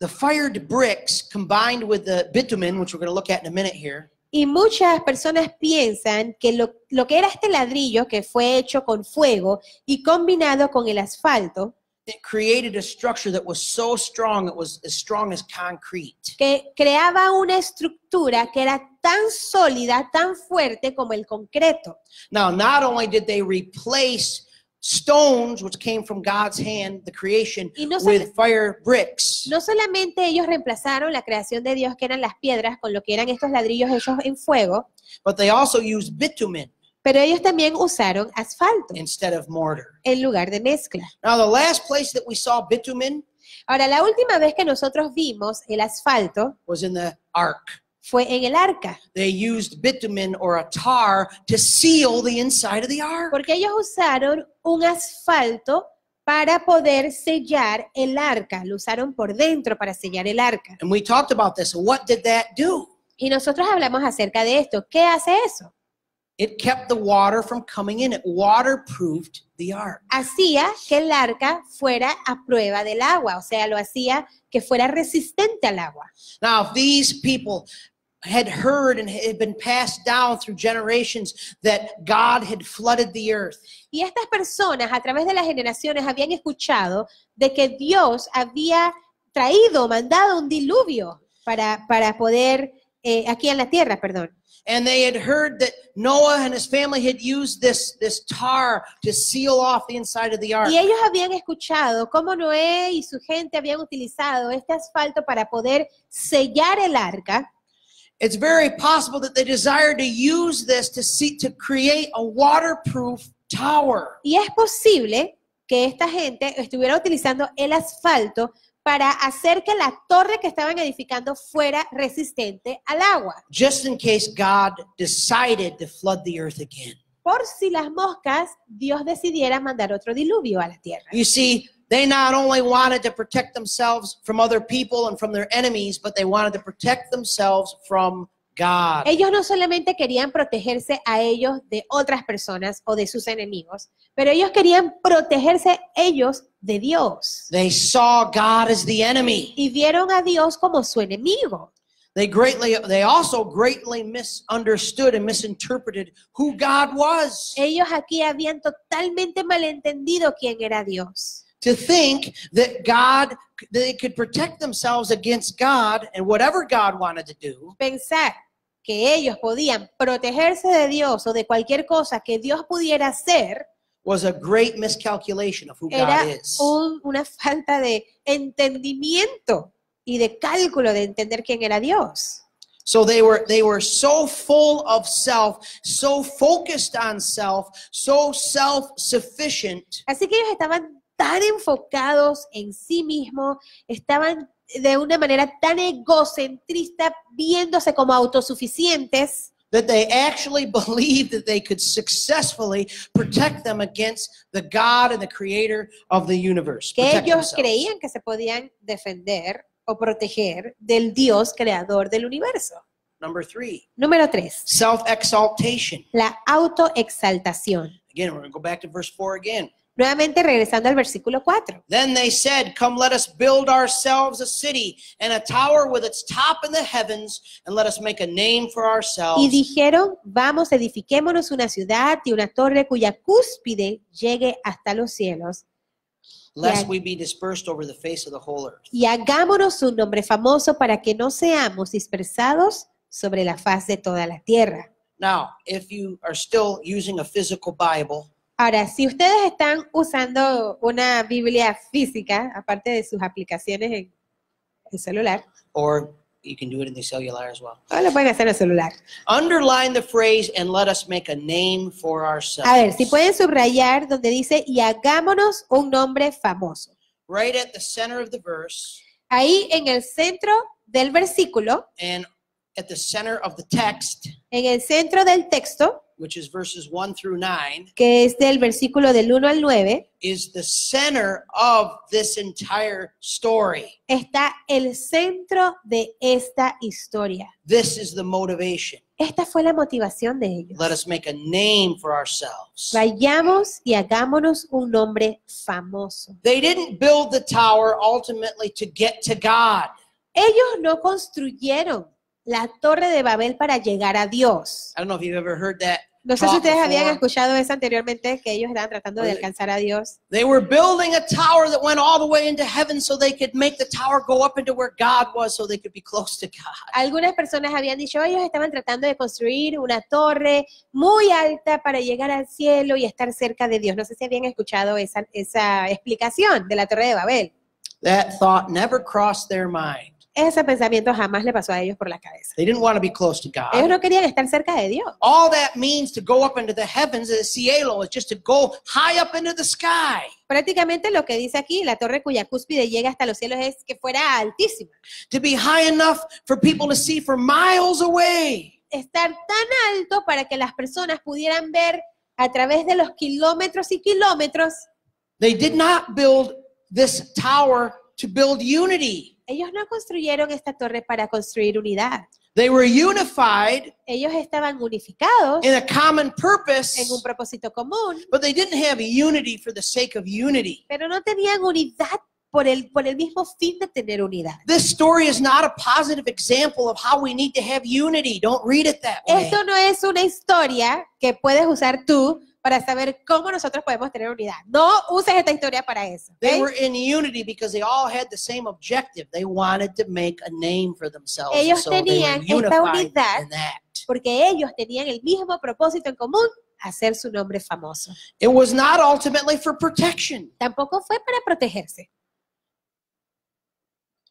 the fired bricks combined with the bitumen, which we're going to look at in a minute here, Y muchas personas piensan que lo, lo que era este ladrillo, que fue hecho con fuego y combinado con el asfalto, it created a structure that was so strong it was as strong as concrete. que creaba una estructura que era tan sólida, tan fuerte como el concreto. Now, not only did they replace stones, which came from God's hand, the creation, no, with fire bricks, no solamente ellos reemplazaron la creación de Dios, que eran las piedras, con lo que eran estos ladrillos hechos en fuego, but they also used bitumen pero ellos también usaron asfalto instead of mortar. en lugar de mezcla. Now, the last place that we saw bitumen Ahora, la última vez que nosotros vimos el asfalto was in the ark. Fue en el arca, They used bitumen or a tar to seal the inside of the ark. porque ellos usaron un asfalto para poder sellar el arca, lo usaron por dentro para sellar el arca. And we talked about this. What did that do? Y nosotros hablamos acerca de esto. ¿Qué hace eso? It kept the water from coming in. It waterproofed the ark. hacía que el arca fuera a prueba del agua, o sea, lo hacía que fuera resistente al agua. Now, if these people had heard and had been passed down through generations that God had flooded the earth, Y estas personas a través de las generaciones habían escuchado de que Dios había traído, mandado un diluvio para, para poder, eh, aquí en la tierra, perdón. and they had heard that Noah and his family had used this, this tar to seal off the inside of the ark. Y ellos habían escuchado cómo Noé y su gente habían utilizado este asfalto para poder sellar el arca. It's very possible that they desired to use this to see to create a waterproof tower. Y es posible que esta gente estuviera utilizando el asfalto para hacer que la torre que estaban edificando fuera resistente al agua. just in case God decided to flood the earth again. Por si las moscas, Dios decidiera mandar otro diluvio a la tierra. You see, they not only wanted to protect themselves from other people and from their enemies, but they wanted to protect themselves from God. Ellos no solamente querían protegerse a ellos de otras personas o de sus enemigos, pero ellos querían protegerse ellos de Dios. They saw God as the enemy. Y vieron a Dios como su enemigo. They greatly they also greatly misunderstood and misinterpreted who God was. Ellos aquí habían totalmente malentendido quién era Dios. To think that God they could protect themselves against God and whatever God wanted to do Pensar que ellos podían protegerse de Dios o de cualquier cosa que Dios pudiera hacer was a great miscalculation of who era God is. un- una falta de entendimiento y de cálculo de entender quién era Dios. So they were they were so full of self, so focused on self, so self-sufficient Así que ellos estaban tan enfocados en sí mismos, estaban de una manera tan egocentrista, viéndose como autosuficientes, that they actually believed that they could successfully protect them against the God and the creator of the universe. que ellos themselves. creían que se podían defender o proteger del Dios creador del universo. Number 3, Número tres, self-exaltation. la autoexaltación. Again, we're going to go back to verse 4 again. Nuevamente regresando al versículo 4. Then they said, Come, let us build ourselves a city and a tower with its top in the heavens, and let us make a name for ourselves. Y dijeron, vamos, edifiquémonos una ciudad y una torre cuya cúspide llegue hasta los cielos lest we be dispersed over the face of the whole earth. y hagámonos un nombre famoso para que no seamos dispersados sobre la faz de toda la tierra. Now, if you are still using a physical Bible, Ahora, si ustedes están usando una Biblia física, aparte de sus aplicaciones en el celular, or you can do it in the cellular as well, o lo pueden hacer en el celular. underline the phrase and let us make a name for ourselves. A ver, si pueden subrayar donde dice, y hagámonos un nombre famoso. Right at the center of the verse Ahí en el centro del versículo, and at the center of the text, en el centro del texto, which is verses 1 through 9, que es del versículo del 1 al 9, is the center of this entire story. está el centro de esta historia. This is the motivation. Esta fue la motivación de ellos. Let us make a name for ourselves. Vayamos y hagámonos un nombre famoso. They didn't build the tower ultimately to get to God. Ellos no construyeron la torre de Babel para llegar a Dios. I don't know if you've ever heard that. No sé si ustedes habían escuchado eso anteriormente, que ellos estaban tratando de alcanzar a Dios. They were building a tower that went all the way into heaven so they could make the tower go up into where God was so they could be close to God. Algunas personas habían dicho, ellos estaban tratando de construir una torre muy alta para llegar al cielo y estar cerca de Dios. No sé si habían escuchado esa, esa explicación de la torre de Babel. That thought never crossed their mind. Ese pensamiento jamás le pasó a ellos por la cabeza. They didn't want to be close to Ellos God. no querían estar cerca de Dios. All that means to go up into the heavens, the cielo, is just to go high up into the sky. Prácticamente lo que dice aquí, la torre cuya cúspide llega hasta los cielos es que fuera altísima. To be high enough for people to see for miles away. Estar tan alto para que las personas pudieran ver a través de los kilómetros y kilómetros. They did not build this tower to build unity. Ellos no construyeron esta torre para construir unidad. They were unified Ellos estaban unificados in a common purpose, en un propósito común, but they didn't have unity for the sake of unity. pero no tenían unidad por el, por el mismo fin de tener unidad. This story is not a positive example of how we need to have unity. Don't read it that way. Esto no es una historia que puedes usar tú para saber cómo nosotros podemos tener unidad. No uses esta historia para eso. They were in unity because they all had the same objective. They wanted to make a name for themselves. Ellos so tenían esta unidad. Porque ellos tenían el mismo propósito en común, hacer su nombre famoso. It was not ultimately for protection. Tampoco fue para protegerse.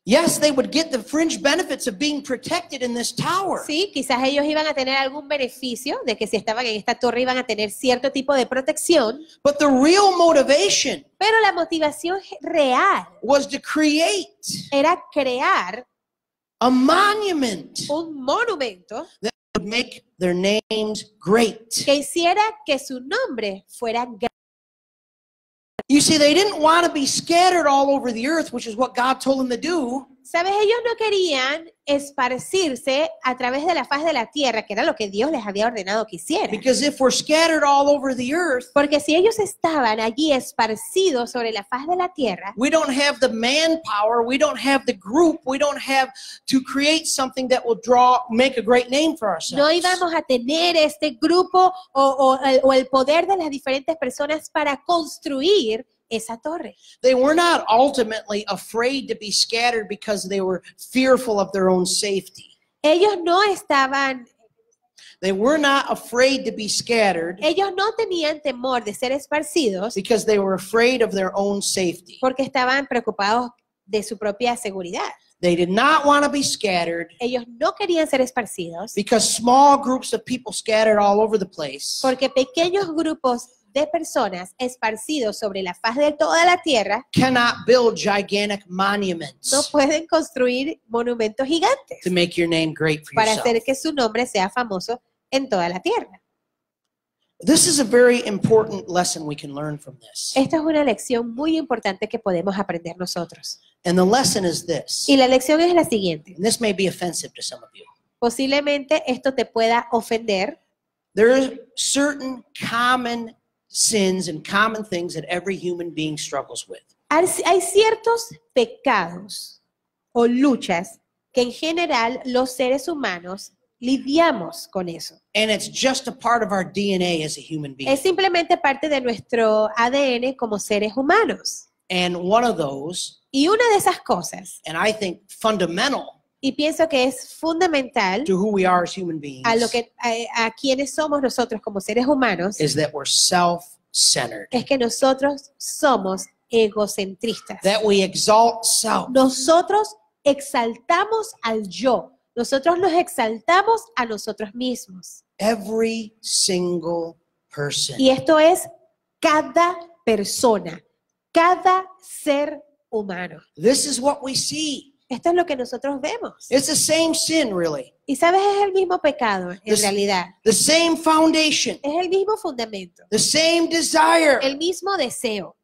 Yes, they would get the fringe benefits of being protected in this tower. Sí, quizás ellos iban a tener algún beneficio de que si estaban en esta torre iban a tener cierto tipo de protección, But the real motivation pero la motivación real was to create era crear a monument un monumento that would make their names great. que hiciera que su nombre fuera grande. You see, they didn't want to be scattered all over the earth, which is what God told them to do. Sabes, ellos no querían esparcirse a través de la faz de la tierra, que era lo que Dios les había ordenado que hicieran. Because if we're scattered all over the earth, Porque si ellos estaban allí esparcidos sobre la faz de la tierra, we don't have the manpower, we don't have the group, we don't have to create something that will draw, make a great name for no ourselves. íbamos a tener este grupo o, o o el poder de las diferentes personas para construir esa torre. They were not ultimately afraid to be scattered because they were fearful of their own safety. Ellos no estaban, They were not afraid to be scattered ellos no tenían temor de ser esparcidos because they were afraid of their own safety. porque estaban preocupados de su propia seguridad. They did not want to be scattered Ellos no querían ser esparcidos because small groups of people scattered all over the place porque pequeños grupos de personas esparcidos sobre la faz de toda la tierra cannot build gigantic monuments no pueden construir monumentos gigantes to make your name great for para yourself. hacer que su nombre sea famoso en toda la tierra. This is a very important lesson we can learn from this. Esta es una lección muy importante que podemos aprender nosotros. And the lesson is this. Y la lección es la siguiente. And this may be offensive to some of you. Posiblemente esto te pueda ofender. There are certain common sins and common things that every human being struggles with. Hay ciertos pecados o luchas que en general los seres humanos lidiamos con eso. And it's just a part of our DNA as a human being. Es simplemente parte de nuestro ADN como seres humanos. And one of those, Y una de esas cosas, and I think fundamental y pienso que es fundamental to who we are as human beings, a lo que a, a quienes somos nosotros como seres humanos, is that we're self-centered. es que nosotros somos egocentristas. That we exalt self. Nosotros exaltamos al yo. Nosotros nos exaltamos a nosotros mismos. Every single person. Y esto es cada persona, cada ser humano. This is what we see. Esto es lo que nosotros vemos. It's the same sin, really. Y sabes, es el mismo pecado en This- realidad. The same foundation. Es el mismo fundamento, The same desire. el mismo deseo.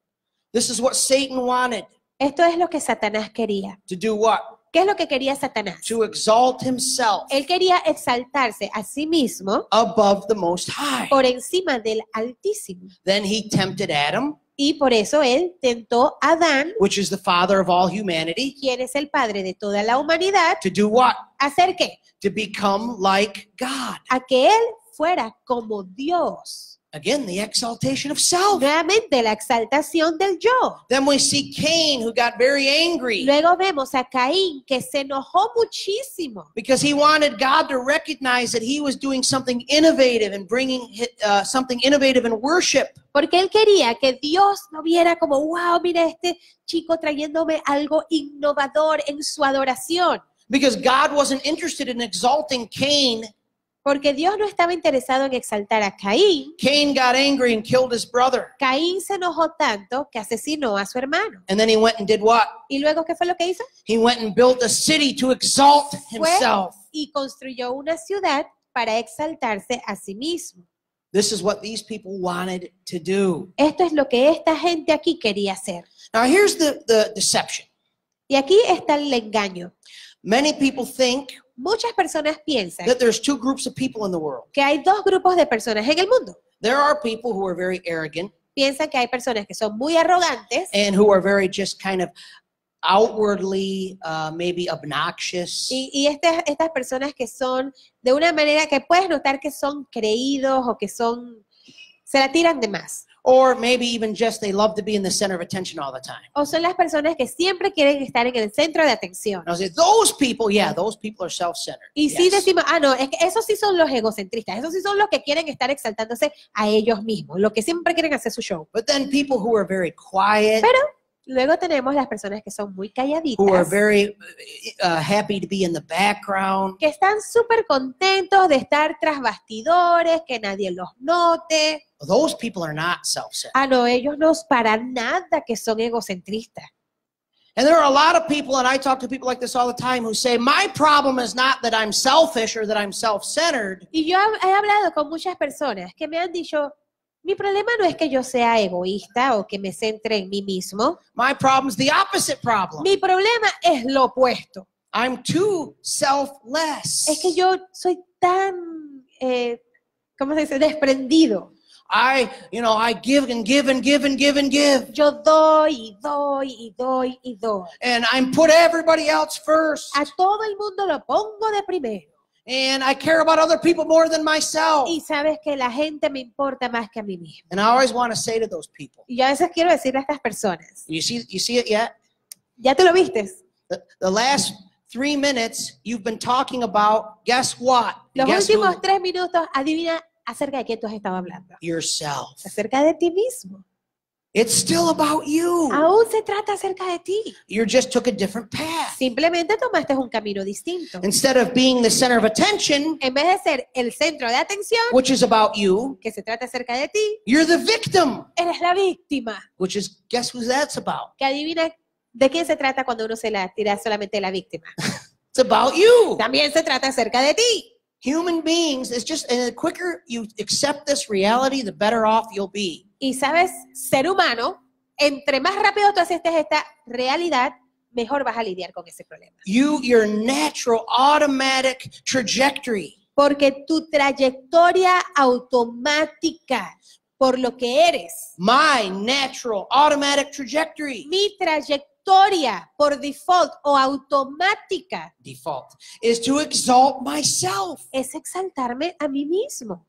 This is what Satan wanted Esto es lo que Satanás quería. to do what? ¿Qué es lo que quería Satanás? To exalt himself Él quería exaltarse a sí mismo above the Most High. por encima del Altísimo. Then he tempted Adam, Y por eso él tentó a Adán, which is the father of all humanity, quien es el padre de toda la humanidad, to do what? ¿a hacer qué? To become like God. A que él fuera como Dios. Again, the exaltation of self. Nuevamente la exaltación del yo. Then we see Cain, who got very angry Luego vemos a Caín que se enojó muchísimo because he wanted God to recognize that he was doing something innovative and bringing uh, something innovative in worship. porque él quería que Dios lo viera como, wow, mira este chico trayéndome algo innovador en su adoración. Because God wasn't interested in exalting Cain. Porque Dios no estaba interesado en exaltar a Caín. Cain got angry and killed his brother. Caín se enojó tanto que asesinó a su hermano. And then he went and did what? ¿Y luego qué fue lo que hizo? He went and built a city to exalt Fue himself. y construyó una ciudad para exaltarse a sí mismo. This is what these people wanted to do. Esto es lo que esta gente aquí quería hacer. Now, here's the, the deception. Y aquí está el engaño. Many people think Muchas personas piensan that there's two groups of people in the world. que hay dos grupos de personas en el mundo. There are people who are very arrogant Piensan que hay personas que son muy arrogantes and who are very just kind of outwardly uh, maybe obnoxious. y, y estas, estas personas que son de una manera que puedes notar que son creídos o que son, se la tiran de más. Or maybe even just they love to be in the center of attention all the time. O son las personas que siempre quieren estar en el centro de atención. Now, those people, yeah, those people are self-centered. Y sí decimos, ah, no, es que esos sí son los egocentristas, esos sí son los que quieren estar exaltándose a ellos mismos, los que siempre quieren hacer su show. But then people who are very quiet, Pero luego tenemos las personas que son muy who are calladitas, very uh, happy to be in the background, que están súper contentos de estar tras bastidores, que nadie los note. those people are not self-centered. Ah, no, ellos no para nada que son egocentristas. And there are a lot of people, and I talk to people like this all the time, who say, My problem is not that I'm selfish or that I'm self centered. Y yo he hablado con muchas personas que me han dicho, mi problema no es que yo sea egoísta o que me centre en mí mismo, My problem's the opposite problem. mi problema es lo opuesto. I'm too selfless. Es que yo soy tan, eh, ¿cómo se dice?, desprendido. I, you know, I give and give and give and give and give. Yo doy y doy y doy y doy. And I'm put everybody else first. A todo el mundo lo pongo de primero. And I care about other people more than myself. Y sabes que la gente me importa más que a mí mismo. And I always want to say to those people, Y a veces quiero decirle a estas personas, you see, you see it yet? ¿ya te lo vistes? The, the last three minutes you've been talking about, guess what? Los guess who? últimos tres minutos, adivina acerca de quién tú has estado hablando. Yourself. Acerca de ti mismo. It's still about you. Aún se trata acerca de ti. You just took a different path. Simplemente tomaste un camino distinto. Instead of being the center of attention, En vez de ser el centro de atención, which is about you, que se trata acerca de ti, you're the victim, eres la víctima. which is, guess who that's about? Que adivina de quién se trata cuando uno se la tira solamente la víctima. [LAUGHS] It's about you. También se trata acerca de ti. Human beings, it's just, and the quicker you accept this reality, the better off you'll be. Y sabes, ser humano, entre más rápido tú aceptes esta realidad, mejor vas a lidiar con ese problema. You, your natural, automatic trajectory Porque tu trayectoria automática por lo que eres, my natural automatic trajectory mi trayectoria por default o automática default is to exalt myself. es exaltarme a mí mismo.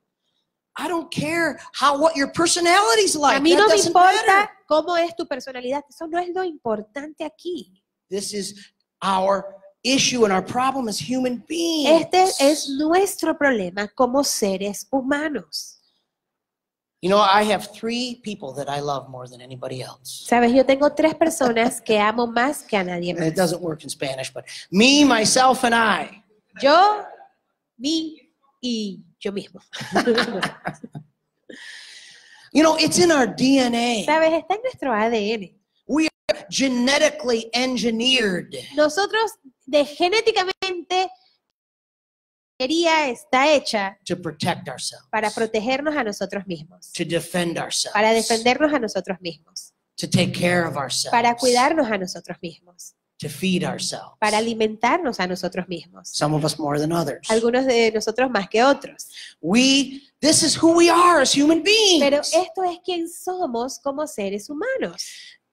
I don't care how what your personality's like. A mí no me doesn't importa matter. cómo es tu personalidad, eso no es lo importante aquí. This is our issue and our problem as human beings. Este es nuestro problema como seres humanos. You know, I have three people that I love more than anybody else. Sabes, yo tengo tres personas que amo más que a nadie And it doesn't work in Spanish, but me, myself, and I. Yo, mí y yo mismo. [LAUGHS] You know, it's in our DNA. Sabes, está en nuestro ADN. Genetically engineered. Nosotros de genéticamente está hecha to protect ourselves, para protegernos a nosotros mismos, to defend ourselves, para defendernos a nosotros mismos, to take care of ourselves, para cuidarnos a nosotros mismos, to feed ourselves. para alimentarnos a nosotros mismos. Some of us more than others. Algunos de nosotros más que otros. We, this is who we are as human beings. Pero esto es quien somos como seres humanos.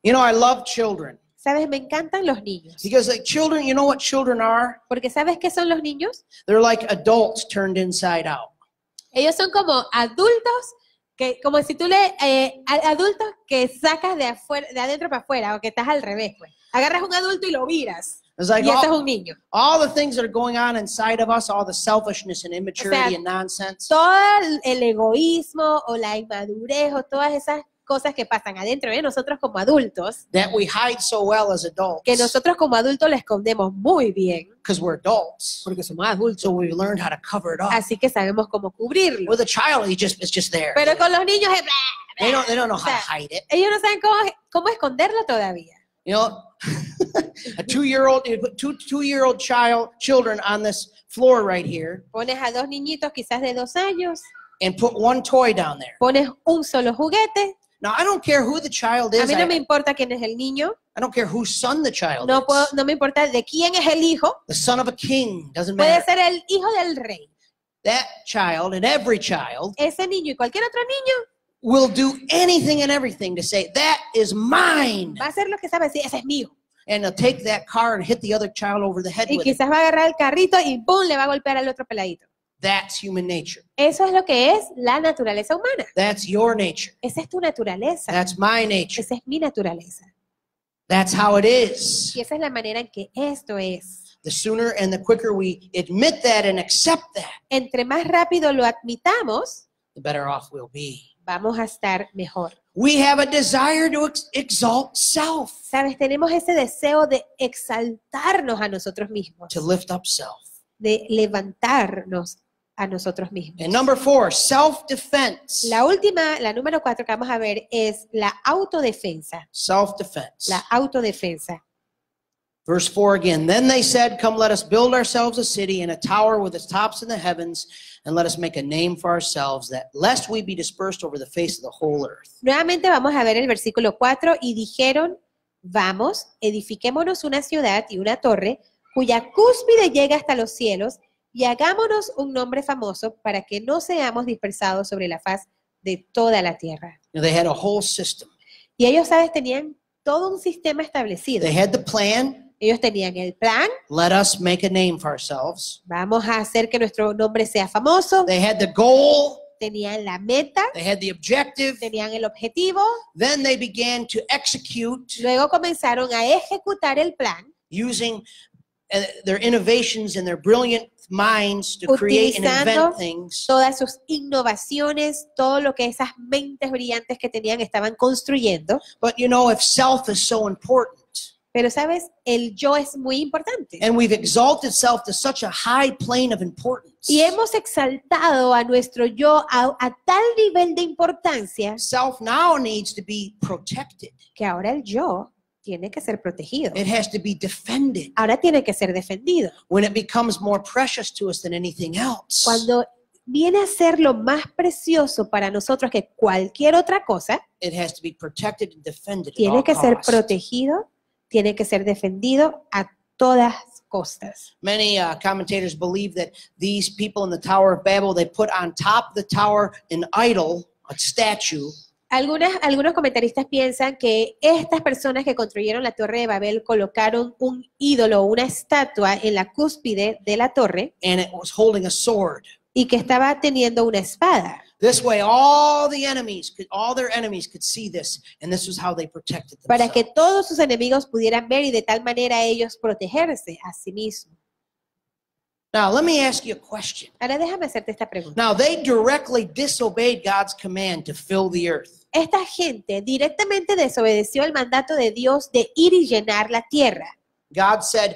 You know, I love children ¿Sabes? Me encantan los niños. because, like, children, you know what children are? Porque ¿sabes qué son los niños? They're like adults turned inside out. Ellos son como adultos, que como si tú le, eh, adultos que sacas de afuera, de adentro para afuera, o que estás al revés, pues. Agarras un adulto y lo viras. It's like y este es all, un niño. all the things that are going on inside of us, all the selfishness and immaturity and nonsense. Todo el egoísmo o la inmadurez o todas esas cosas que pasan adentro de nosotros como adultos, that we hide so well as adults que nosotros como adultos le escondemos muy bien, because we're adults. porque somos adultos. So we've learned how to cover it up. Así que sabemos cómo cubrirlo. With a child, just it's just there. Pero con los niños es They don't they don't know how to O sea, hide it. ellos no saben cómo, cómo esconderlo todavía. You know, [LAUGHS] a two-year-old two two-year-old child children on this floor right here Pones a dos niñitos quizás de dos años, and put one toy down there. pones un solo juguete Now, I don't care who the child A is. mí no me I, importa quién es el niño, I don't care whose son the child no, puedo, is. no me importa de quién es el hijo, The son of a king doesn't puede matter. ser el hijo del rey. That child and every child Ese niño y cualquier otro niño will do anything and everything to say, That is mine. va a hacer lo que sabe decir, ese es mío. And they'll take that car and hit the other child over the head Y with it. quizás va a agarrar el carrito y ¡pum! le va a golpear al otro peladito. That's human nature. Eso es lo que es la naturaleza humana. That's your nature. Esa es tu naturaleza. That's my nature. Esa es mi naturaleza. That's how it is. Y esa es la manera en que esto es. The sooner and the quicker we admit that and accept that, Entre más rápido lo admitamos, the better off we'll be. vamos a estar mejor. We have a desire to ex- exalt self, Sabes, tenemos ese deseo de exaltarnos a nosotros mismos, to lift up self. de levantarnos a nosotros mismos. And number four, self defense. La última, la número cuatro que vamos a ver es la autodefensa. Self defense. La autodefensa. Verse 4 again. Then they said, Come, let us build ourselves a city and a tower with its tops in the heavens, and let us make a name for ourselves, that lest we be dispersed over the face of the whole earth. Nuevamente vamos a ver el versículo 4 y dijeron, vamos, edifiquémonos una ciudad y una torre cuya cúspide llega hasta los cielos y hagámonos un nombre famoso para que no seamos dispersados sobre la faz de toda la tierra. They had a whole system. Y ellos, ¿sabes? Tenían todo un sistema establecido. They had the plan. Ellos tenían el plan, Let us make a name for ourselves. vamos a hacer que nuestro nombre sea famoso. They had the goal. Tenían la meta, They had the objective. tenían el objetivo, Then they began to execute luego comenzaron a ejecutar el plan using their innovations and their brilliant minds to create and invent things. todas sus innovaciones, todo lo que esas mentes brillantes que tenían estaban construyendo. But you know, if self is so important, Pero sabes, el yo es muy importante. and we've exalted self to such a high plane of importance, Y hemos exaltado a nuestro yo a, a tal nivel de importancia self now needs to be protected. que ahora el yo tiene que ser protegido. It has to be defended Ahora tiene que ser defendido. when it becomes more precious to us than anything else. Cuando viene a ser lo más precioso para nosotros que cualquier otra cosa, It has to be protected and defended tiene que ser costs. protegido, tiene que ser defendido a todas costas. Many uh, commentators believe that these people in the Tower of Babel, they put on top of the tower an idol, a statue, Algunas, algunos comentaristas piensan que estas personas que construyeron la Torre de Babel colocaron un ídolo, una estatua en la cúspide de la torre and it was holding a sword. y que estaba teniendo una espada. This way, all the enemies, could, all their enemies could see this, and this was how they protected para que themselves. todos sus enemigos pudieran ver y de tal manera ellos protegerse a sí mismos. Now, let me ask you a question. Ahora déjame hacerte esta pregunta. Now, they directly disobeyed God's command to fill the earth. Esta gente directamente desobedeció el mandato de Dios de ir y llenar la tierra. God said,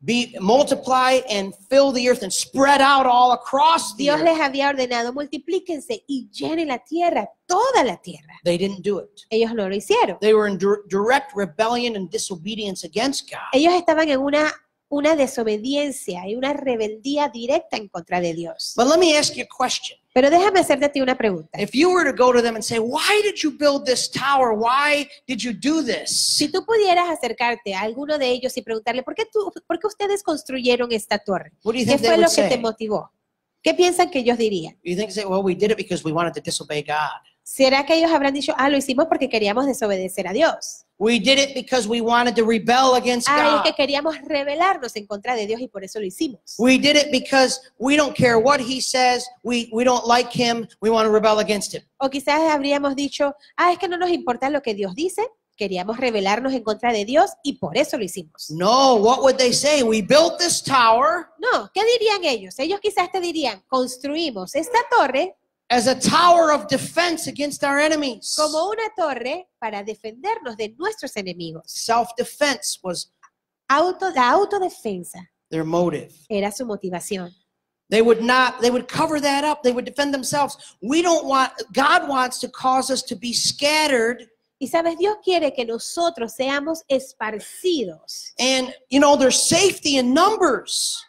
"Be multiply and fill the earth and spread out all across the Dios earth." les había ordenado multiplíquense y llenen la tierra, toda la tierra. They didn't do it. Ellos no lo hicieron. They were in dir- direct rebellion and disobedience against God. Ellos estaban en una, una desobediencia y una rebeldía directa en contra de Dios. But let me ask you a question. Pero déjame hacerte a ti una pregunta. If you were to go to them and say, "Why did you build this tower? Why did you do this?" Si tú pudieras acercarte a alguno de ellos y preguntarle, ¿por qué, tú, ¿por qué ustedes construyeron esta torre? What do you ¿Qué fue lo que te say? motivó? ¿Qué piensan que ellos dirían? ¿Será que ellos habrán dicho, ah, lo hicimos porque queríamos desobedecer a Dios? We did it because we wanted to rebel against Ah, es que queríamos rebelarnos en contra de Dios y por eso lo hicimos. We did it because we don't care what he says. We we don't like him. We want to rebel against him. O quizás habríamos dicho, ah, es que no nos importa lo que Dios dice, queríamos rebelarnos en contra de Dios y por eso lo hicimos. No, what would they say? We built this tower No, ¿qué dirían ellos? Ellos quizás te dirían, construimos esta torre as a tower of defense against our enemies. como una torre para defendernos de nuestros enemigos. Self-defense was Auto, la autodefensa their motive. era su motivación. They would not, they would cover that up. They would defend themselves. We don't want, God wants to cause us to be scattered. Y sabes, Dios quiere que nosotros seamos esparcidos. And, you know, there's safety in numbers.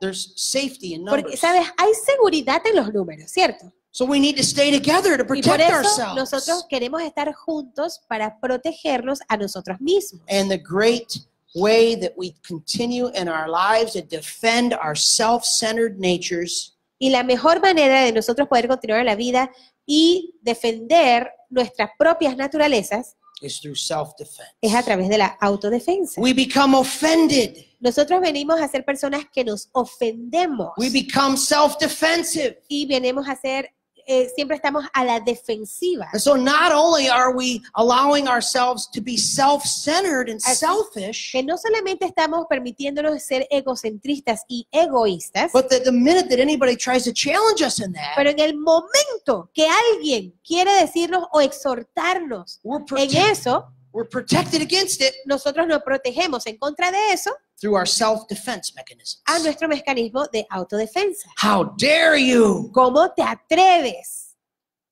There's safety in Porque, numbers. sabes, hay seguridad en los números, ¿cierto? So we need to stay together to Y por protect eso ourselves. nosotros queremos estar juntos para protegernos a nosotros mismos. And the great way that we continue in our lives to defend our self-centered natures Y la mejor manera de nosotros poder continuar en la vida y defender nuestras propias naturalezas is through self-defense. es a través de la autodefensa. We become offended. Nosotros venimos a ser personas que nos ofendemos We become self-defensive. y venimos a ser, eh, siempre estamos a la defensiva. And so not only are we allowing ourselves to be self-centered and Así selfish, Que no solamente estamos permitiéndonos ser egocentristas y egoístas, but that the minute that anybody tries to challenge us in that, pero en el momento que alguien quiere decirnos o exhortarnos en eso, we're protected against it nosotros nos protegemos en contra de eso through our self-defense mechanisms. a nuestro mecanismo de autodefensa. How dare you? ¿Cómo te atreves?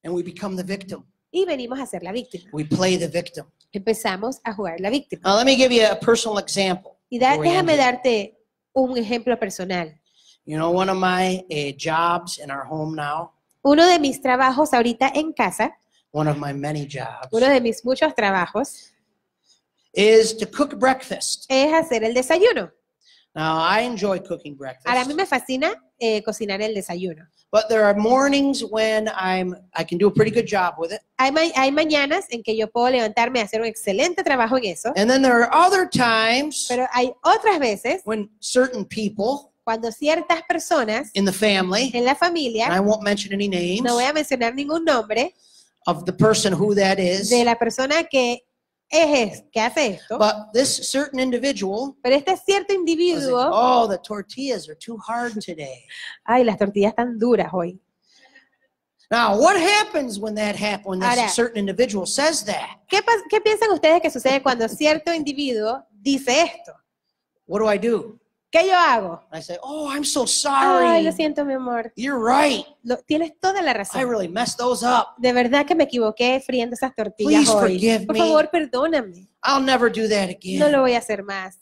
And we become the victim. Y venimos a ser la víctima. We play the victim. Empezamos a jugar la víctima. Now, let me give you a personal example. Y da- déjame darte un ejemplo personal. You know, one of my uh, jobs in our home now, Uno de mis trabajos ahorita en casa, one of my many jobs, uno de mis muchos trabajos, is to cook breakfast. es hacer el desayuno. Now, I enjoy cooking breakfast, Ahora a mí me fascina eh, cocinar el desayuno. but there are mornings when I'm I can do a pretty good job with it, Hay, ma- hay mañanas en que yo puedo levantarme a hacer un excelente trabajo en eso, and then there are other times pero hay otras veces when certain people cuando ciertas personas in the family, en la and I familia, won't mention any names no voy a mencionar ningún nombre, of the person who that is, de la persona que es, que hace esto, but this certain individual pero este cierto was like, individuo, oh, the tortillas are too hard today. ay, las tortillas están duras hoy. Now, what happens when that happens? When Ahora- this certain individual says that? ¿Qué, pas- ¿Qué piensan ustedes que sucede cuando cierto individuo dice esto? What do I do? ¿Qué yo hago? I say, oh, I'm so Ay, sorry. lo siento, mi amor. You're right. Lo- tienes toda la I razón. really messed those up. De verdad que me equivoqué friendo esas tortillas Please hoy. forgive Por me. favor, perdóname. I'll never do that again. No lo voy a hacer más.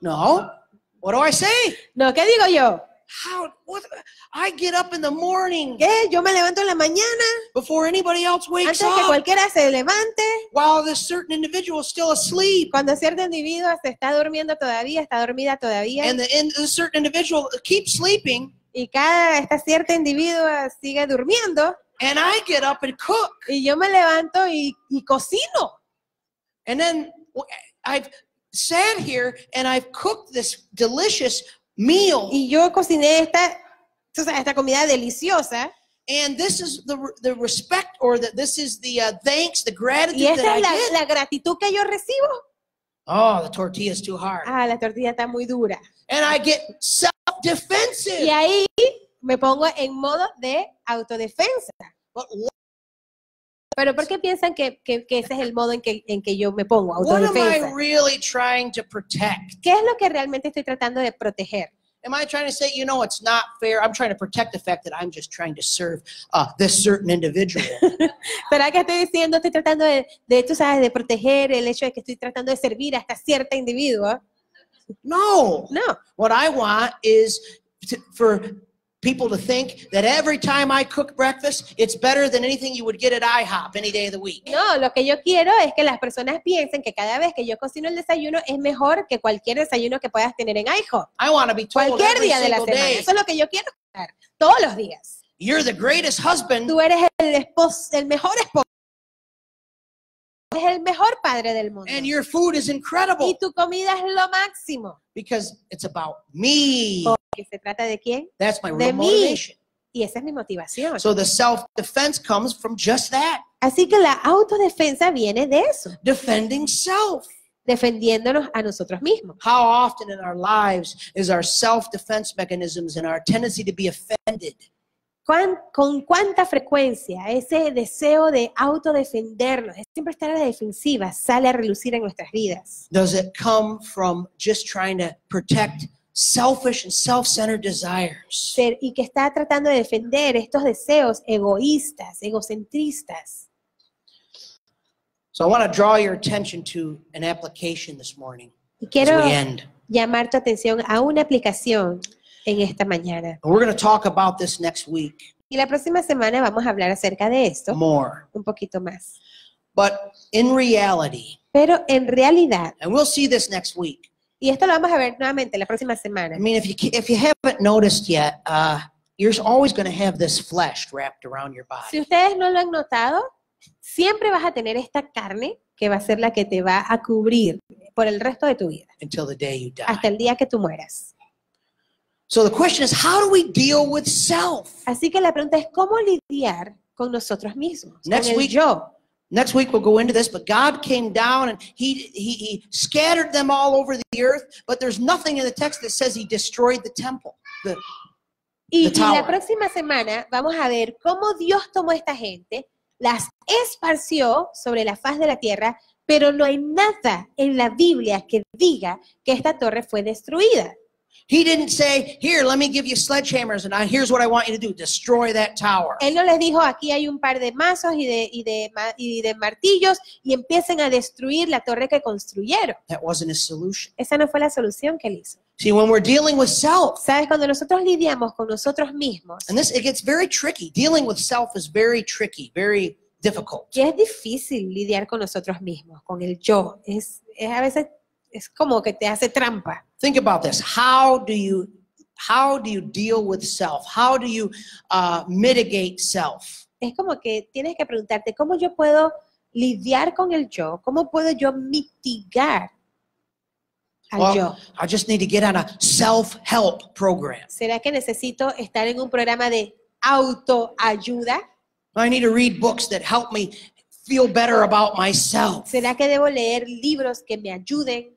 No. What do I say? No, ¿qué digo yo? How? What? I get up in the morning ¿Qué? Yo me levanto en la mañana before anybody else wakes antes que up cualquiera se levante. while this certain individual is still asleep. Cuando cierto individuo se está durmiendo todavía, está dormida todavía. And the, and the certain individual keeps sleeping, y cada esta cierta individuo sigue durmiendo. and I get up and cook. Y yo me levanto y, y cocino. And then I've sat here and I've cooked this delicious meal. Y yo cociné esta, esta comida deliciosa. And this is the, the respect or the, this is the uh, thanks, the gratitude Y esta that I es la, get. la gratitud que yo recibo. Oh, the tortilla is too hard. Ah, la tortilla está muy dura. And I get self-defensive. Y ahí me pongo en modo de autodefensa. But Pero ¿por qué piensan que, que- que ese es el modo en que, en que yo me pongo, what am I autodefensa? really trying to protect? ¿Qué es lo que realmente estoy tratando de proteger? Am I trying to say, you know, it's not fair? I'm trying to protect the fact that I'm just trying to serve uh, this certain individual. [LAUGHS] ¿Será que estoy diciendo, estoy tratando de, de, tú sabes, de proteger el hecho de que estoy tratando de servir a esta cierta individuo? no. No, What I want is to, for people to think that every time I cook breakfast, it's better than anything you would get at IHOP any day of the week. no, lo que yo quiero es que las personas piensen que cada vez que yo cocino el desayuno es mejor que cualquier desayuno que puedas tener en IHOP. I want to be told Cualquier día de la semana. day, Eso es lo que yo quiero escuchar todos los días. you're the greatest husband Tú eres el esposo, el mejor esposo. Eres el mejor padre del mundo. and your food is incredible Y tu comida es lo máximo. because it's about me. Porque se trata de quién? That's my de real mí. motivation. Y esa es mi motivación. So the self-defense comes from just that, Así que la autodefensa viene de eso, defending self. defendiéndonos a nosotros mismos. How often in our lives is our self-defense mechanisms and our tendency to be offended ¿Cuán- ¿Con cuánta frecuencia ese deseo de autodefendernos, de siempre estar a la defensiva, sale a relucir en nuestras vidas? does it come from just trying to protect selfish and self-centered desires? Ser- y que está tratando de defender estos deseos egoístas, egocentristas. So I want to draw your attention to an application this morning Y quiero llamar tu atención a una aplicación en esta mañana. And we're going to talk about this next week. Y la próxima semana vamos a hablar acerca de esto more. un poquito más. But in reality, Pero en realidad, and we'll see this next week. y esto lo vamos a ver nuevamente la próxima semana, I mean, if you if you haven't noticed yet, uh, you're always going to have this flesh wrapped around your si body. ustedes no lo han notado, siempre vas a tener esta carne que va a ser la que te va a cubrir por el resto de tu vida, until the day you die. hasta el día que tú mueras. So the question is, how do we deal with self? Así que la pregunta es, ¿cómo lidiar con nosotros mismos? Con Next el week- yo. Next week we'll go into this, but God came down and he, he he scattered them all over the earth. But there's nothing in the text that says he destroyed the temple. The, Y, The y la próxima semana vamos a ver cómo Dios tomó a esta gente, las esparció sobre la faz de la tierra, pero no hay nada en la Biblia que diga que esta torre fue destruida. He didn't say, "Here, let me give you sledgehammers, and I, here's what I want you to do: destroy that tower." Él no les dijo, aquí hay un par de mazos y de, y de, y de martillos y empiecen a destruir la torre que construyeron. That wasn't his solution. Esa no fue la solución que él hizo. See, when we're dealing with self, Sabes, cuando nosotros lidiamos con nosotros mismos, and this it gets very tricky. Dealing with self is very tricky, very difficult. que es difícil lidiar con nosotros mismos, con el yo. Es, es a veces, es como que te hace trampa. Think about this how do you how do you deal with self how do you uh, mitigate self Es como que tienes que preguntarte, ¿cómo yo puedo lidiar con el yo? ¿Cómo puedo yo mitigar al Well, yo? i just need to get on a self-help program ¿Será que necesito estar en un programa de autoayuda? i need to read books that help me feel better about myself ¿Será que debo leer libros que me ayuden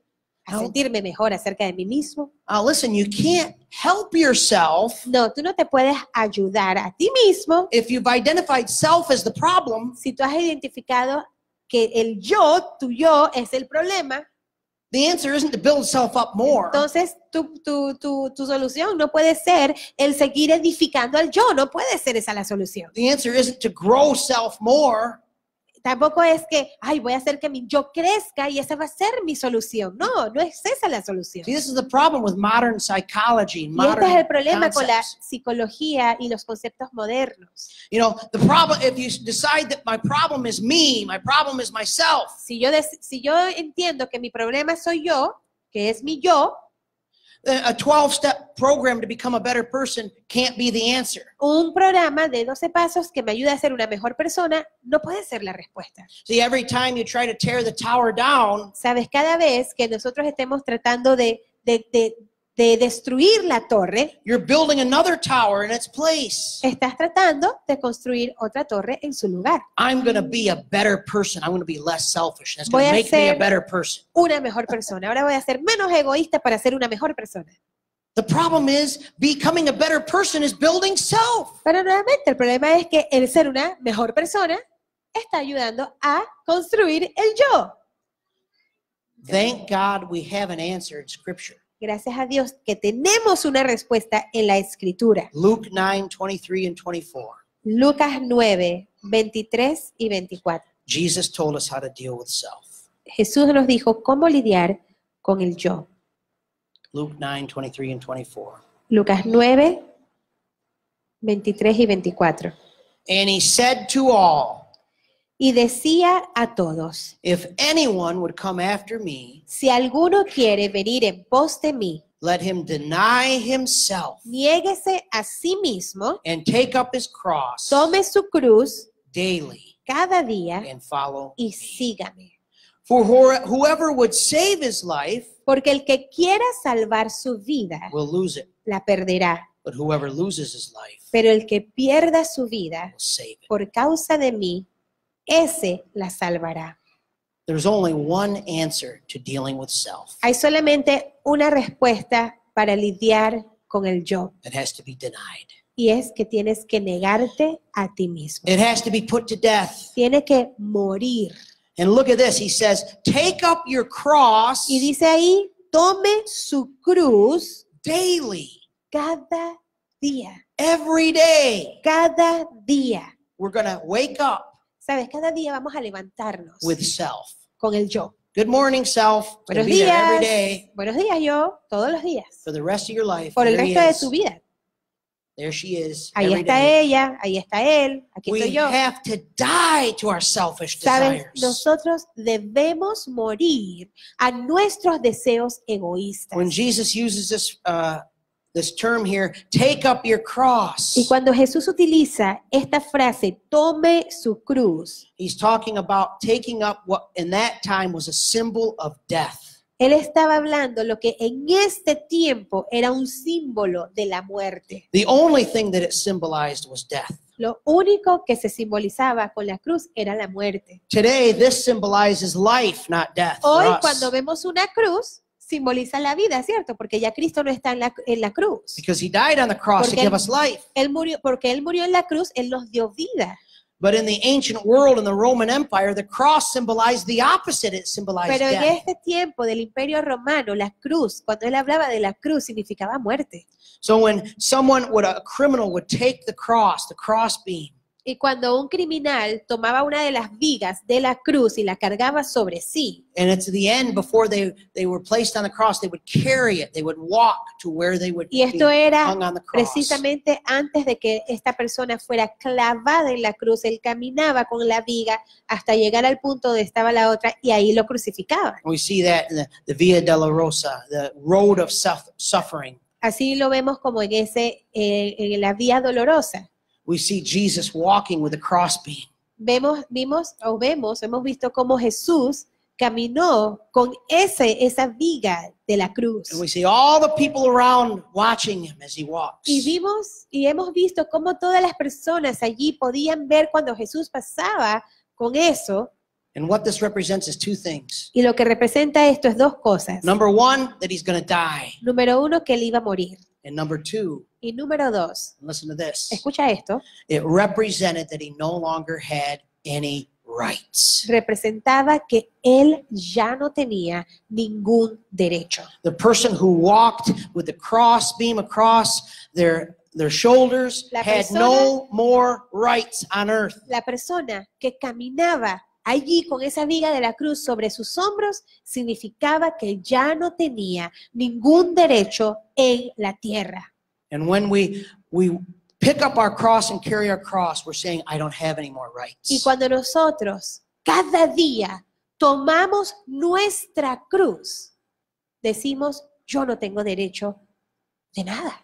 a sentirme mejor acerca de mí mismo? uh, listen you can't help yourself No, tú no te puedes ayudar a ti mismo if you've identified self as the problem si tú has identificado que el yo, tu yo, es el problema. the answer isn't to build self up more Entonces, tu, tu, tu, tu solución no puede ser el seguir edificando al yo, no puede ser esa la solución. the answer isn't to grow self more Tampoco es que, ay, voy a hacer que mi yo crezca y esa va a ser mi solución. No, no es esa la solución. see this is the problem with modern psychology and Y este es el modern problema con la concepts. psicología y los conceptos modernos. You know, the problem, if you decide that my problem is me, my problem is myself, Si yo, si yo entiendo que mi problema soy yo, que es mi yo, a 12 step program to become a better person can't be the answer. un programa de 12 pasos que me ayude a ser una mejor persona no puede ser la respuesta. See, every time you try to tear the tower down, Sabes, cada vez que nosotros estemos tratando de, de- de- de destruir la torre, you're building another tower in its place. estás tratando de construir otra torre en su lugar. I'm going to be a better person. I'm going to be less selfish. That's going to make me a better person. Una mejor persona. Ahora voy a ser menos egoísta para ser una mejor persona. The problem is becoming a better person is building self. Pero nuevamente, el problema es que el ser una mejor persona está ayudando a construir el yo. Thank God we have an answer in Scripture. Gracias a Dios que tenemos una respuesta en la escritura. Luke 9 23 and 24. Lucas 9, 23 y 24. Jesus told us how to deal with self. Jesús nos dijo cómo lidiar con el yo. Luke 9 23 and 24. Lucas 9, 23 y 24. And he said to all, Y decía a todos, If anyone would come after me, si alguno quiere venir en pos de mí, let him deny himself niéguese a sí mismo, and take up his cross tome su cruz daily cada día and follow y me. sígame. For who- whoever would save his life Porque el que quiera salvar su vida, will lose it, la perderá. but whoever loses his life Pero el que pierda su vida will save it. por causa de mí, ese la salvará. There's only one answer to dealing with self. Hay solamente una respuesta para lidiar con el yo. It has to be denied. Y es que tienes que negarte a ti mismo. It has to be put to death. Tiene que morir. And look at this. He says, Take up your cross Y dice ahí, tome su cruz daily, cada día. every day. Cada día. We're going to wake up ¿Sabes? Cada día vamos a levantarnos with self. con el yo. Good morning, self. Buenos there every días. day Buenos días yo, todos los días. for the rest of your life. Por el There resto de tu vida. There she is. Ahí every está day. ella, ahí está él, aquí We estoy yo. have to die to our selfish Sabes, desires. nosotros debemos morir a nuestros deseos egoístas. When Jesus uses this uh, this term here, take up your cross. Y cuando Jesús utiliza esta frase, tome su cruz, He's talking about taking up what in that time was a symbol of death. él estaba hablando lo que en este tiempo era un símbolo de la muerte. The only thing that it symbolized was death. Lo único que se simbolizaba con la cruz era la muerte. Today, this symbolizes life, not death. Hoy cuando vemos una cruz, simboliza la vida, ¿cierto? Porque ya Cristo no está en la, en la cruz. Because he died on the cross to Porque- give us life. Él murió, porque Él murió en la cruz, Él nos dio vida. But in the ancient world, in the Roman Empire, the cross symbolized the opposite. It symbolized Pero en death. este tiempo del Imperio Romano, la cruz, cuando él hablaba de la cruz, significaba muerte. So when someone would, a criminal would take the cross, the cross beam, Y cuando un criminal tomaba una de las vigas de la cruz y la cargaba sobre sí, and it's the end before they, they were placed on the cross, they would carry it. They would walk to where they would y esto be era hung on the cross. precisamente antes de que esta persona fuera clavada en la cruz, él caminaba con la viga hasta llegar al punto donde estaba la otra y ahí lo crucificaban. We see that in the, the Via Dolorosa, the road of suff- suffering. Así lo vemos como en ese eh, en la vía dolorosa. We see Jesus walking with a crossbeam. vemos, vimos o vemos, hemos visto cómo Jesús caminó con ese, esa viga de la cruz. And we see all the people around watching him as he walks. Y vimos y hemos visto cómo todas las personas allí podían ver cuando Jesús pasaba con eso. And what this represents is two things. Y lo que representa esto es dos cosas. Number one, that he's going to die. Número uno, que él iba a morir. And number two, Y número dos, listen to this, escucha esto, it represented that he no longer had any rights. representaba que él ya no tenía ningún derecho. The person who walked with the cross beam across their their shoulders had no more rights on earth. La persona que caminaba allí con esa viga de la cruz sobre sus hombros significaba que ya no tenía ningún derecho en la tierra. And when we we pick up our cross and carry our cross, we're saying, I don't have any more rights. Y cuando nosotros cada día tomamos nuestra cruz, decimos, yo no tengo derecho de nada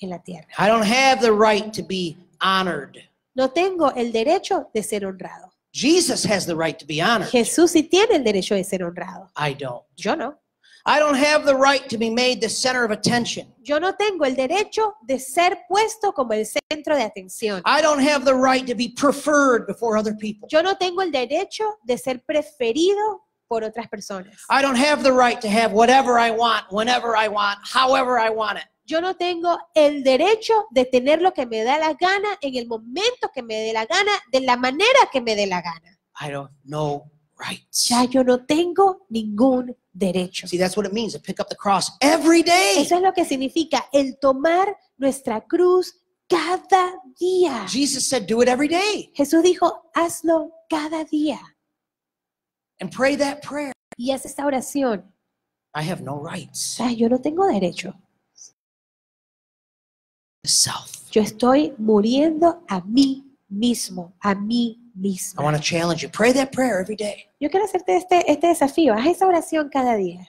en la tierra. I don't have the right to be honored. No tengo el derecho de ser honrado. Jesus has the right to be honored. Jesús sí tiene el derecho de ser honrado. I don't. Yo no. I don't have the right to be made the center of attention. Yo no tengo el derecho de ser puesto como el centro de atención. I don't have the right to be preferred before other people. Yo no tengo el derecho de ser preferido por otras personas. I don't have the right to have whatever I want, whenever I want, however I want it. Yo no tengo el derecho de tener lo que me da la gana en el momento que me dé la gana, de la manera que me dé la gana. I don't know rights. Ya yo no tengo ningún derecho. See, that's what it means to pick up the cross every day. Eso es lo que significa el tomar nuestra cruz cada día. Jesus said, do it every day Jesús dijo, hazlo cada día. and pray that prayer. Y haz esta oración. I have no rights. Ah, yo no tengo derecho. Self. Yo estoy muriendo a mí mismo, a mí I misma. want to challenge you. Pray that prayer every day. Yo quiero hacerte este, este desafío. Haz esa oración cada día.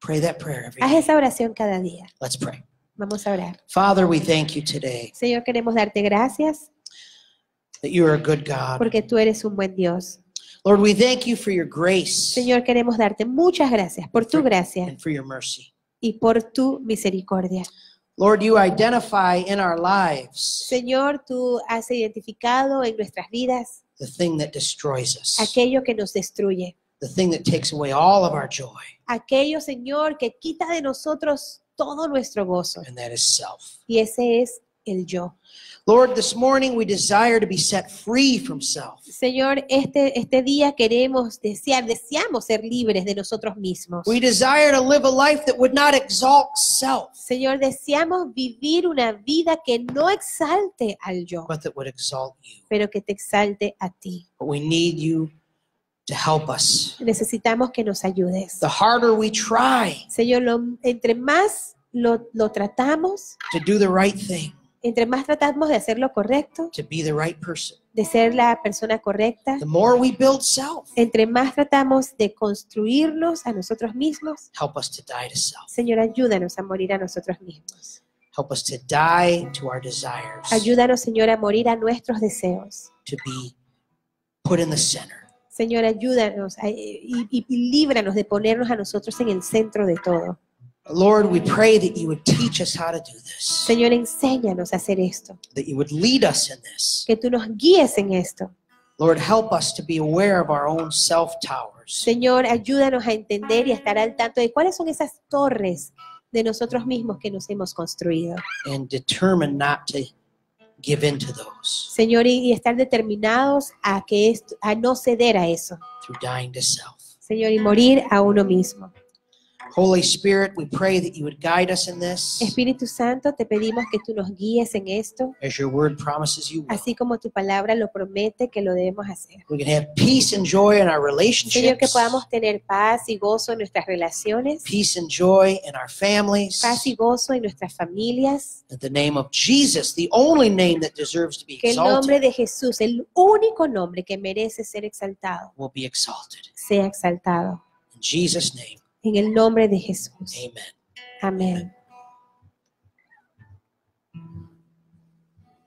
Pray that prayer every Haz day. esa oración cada día. Let's pray. Vamos a orar. Father, we thank you today Señor, queremos darte gracias that you are a good God. porque tú eres un buen Dios. Lord, we thank you for your grace Señor, queremos darte muchas gracias por tu gracia and for your mercy. y por tu misericordia. Lord, you identify in our lives Señor, tú has identificado en nuestras vidas the thing that destroys us, aquello que nos destruye. the thing that takes away all of our joy, Aquello, Señor, que quita de nosotros todo nuestro gozo. and that is self. Y ese es el yo. Lord, this morning we desire to be set free from self. Señor, este, este día queremos desear, deseamos ser libres de nosotros mismos. We desire to live a life that would not exalt self, Señor, deseamos vivir una vida que no exalte al yo, but that would exalt you. pero que te exalte a ti. But we need you to help us. Necesitamos que nos ayudes. The harder we try Señor, lo- entre más lo, lo tratamos to do the right thing, Entre más tratamos de hacer lo correcto, to be the right person, de ser la persona correcta, the more we build self. entre más tratamos de construirnos a nosotros mismos, Help us to die to self. Señor, ayúdanos a morir a nosotros mismos. Help us to die to our desires, Ayúdanos, Señor, a morir a nuestros deseos. to be put in the center. Señor, ayúdanos a- y, y- y líbranos de ponernos a nosotros en el centro de todo. Lord, we pray that you would teach us how to do this, Señor, enséñanos a hacer esto, that you would lead us in this. que tú nos guíes en esto. Lord, help us to be aware of our own self towers. Señor, ayúdanos a entender y a estar al tanto de cuáles son esas torres de nosotros mismos que nos hemos construido. and determine not to give in to those Señor, y, estar determinados a que esto, a no ceder a eso. through dying to self. Señor, y morir a uno mismo. Holy Spirit, we pray that you would guide us in this Espíritu Santo, te pedimos que tú nos guíes en esto, as your word promises you will. así como tu palabra lo promete que lo debemos hacer. We can have peace and joy in our Señor, que relationships, podamos tener paz y gozo en nuestras relaciones, peace and joy in our families. paz y gozo en nuestras familias. In the name of Jesus, the only name that deserves to be Que el nombre exalted, de Jesús, el único nombre que merece ser exaltado, will be exalted. sea exaltado. In Jesus' name, En el nombre de Jesús. amen. Amén.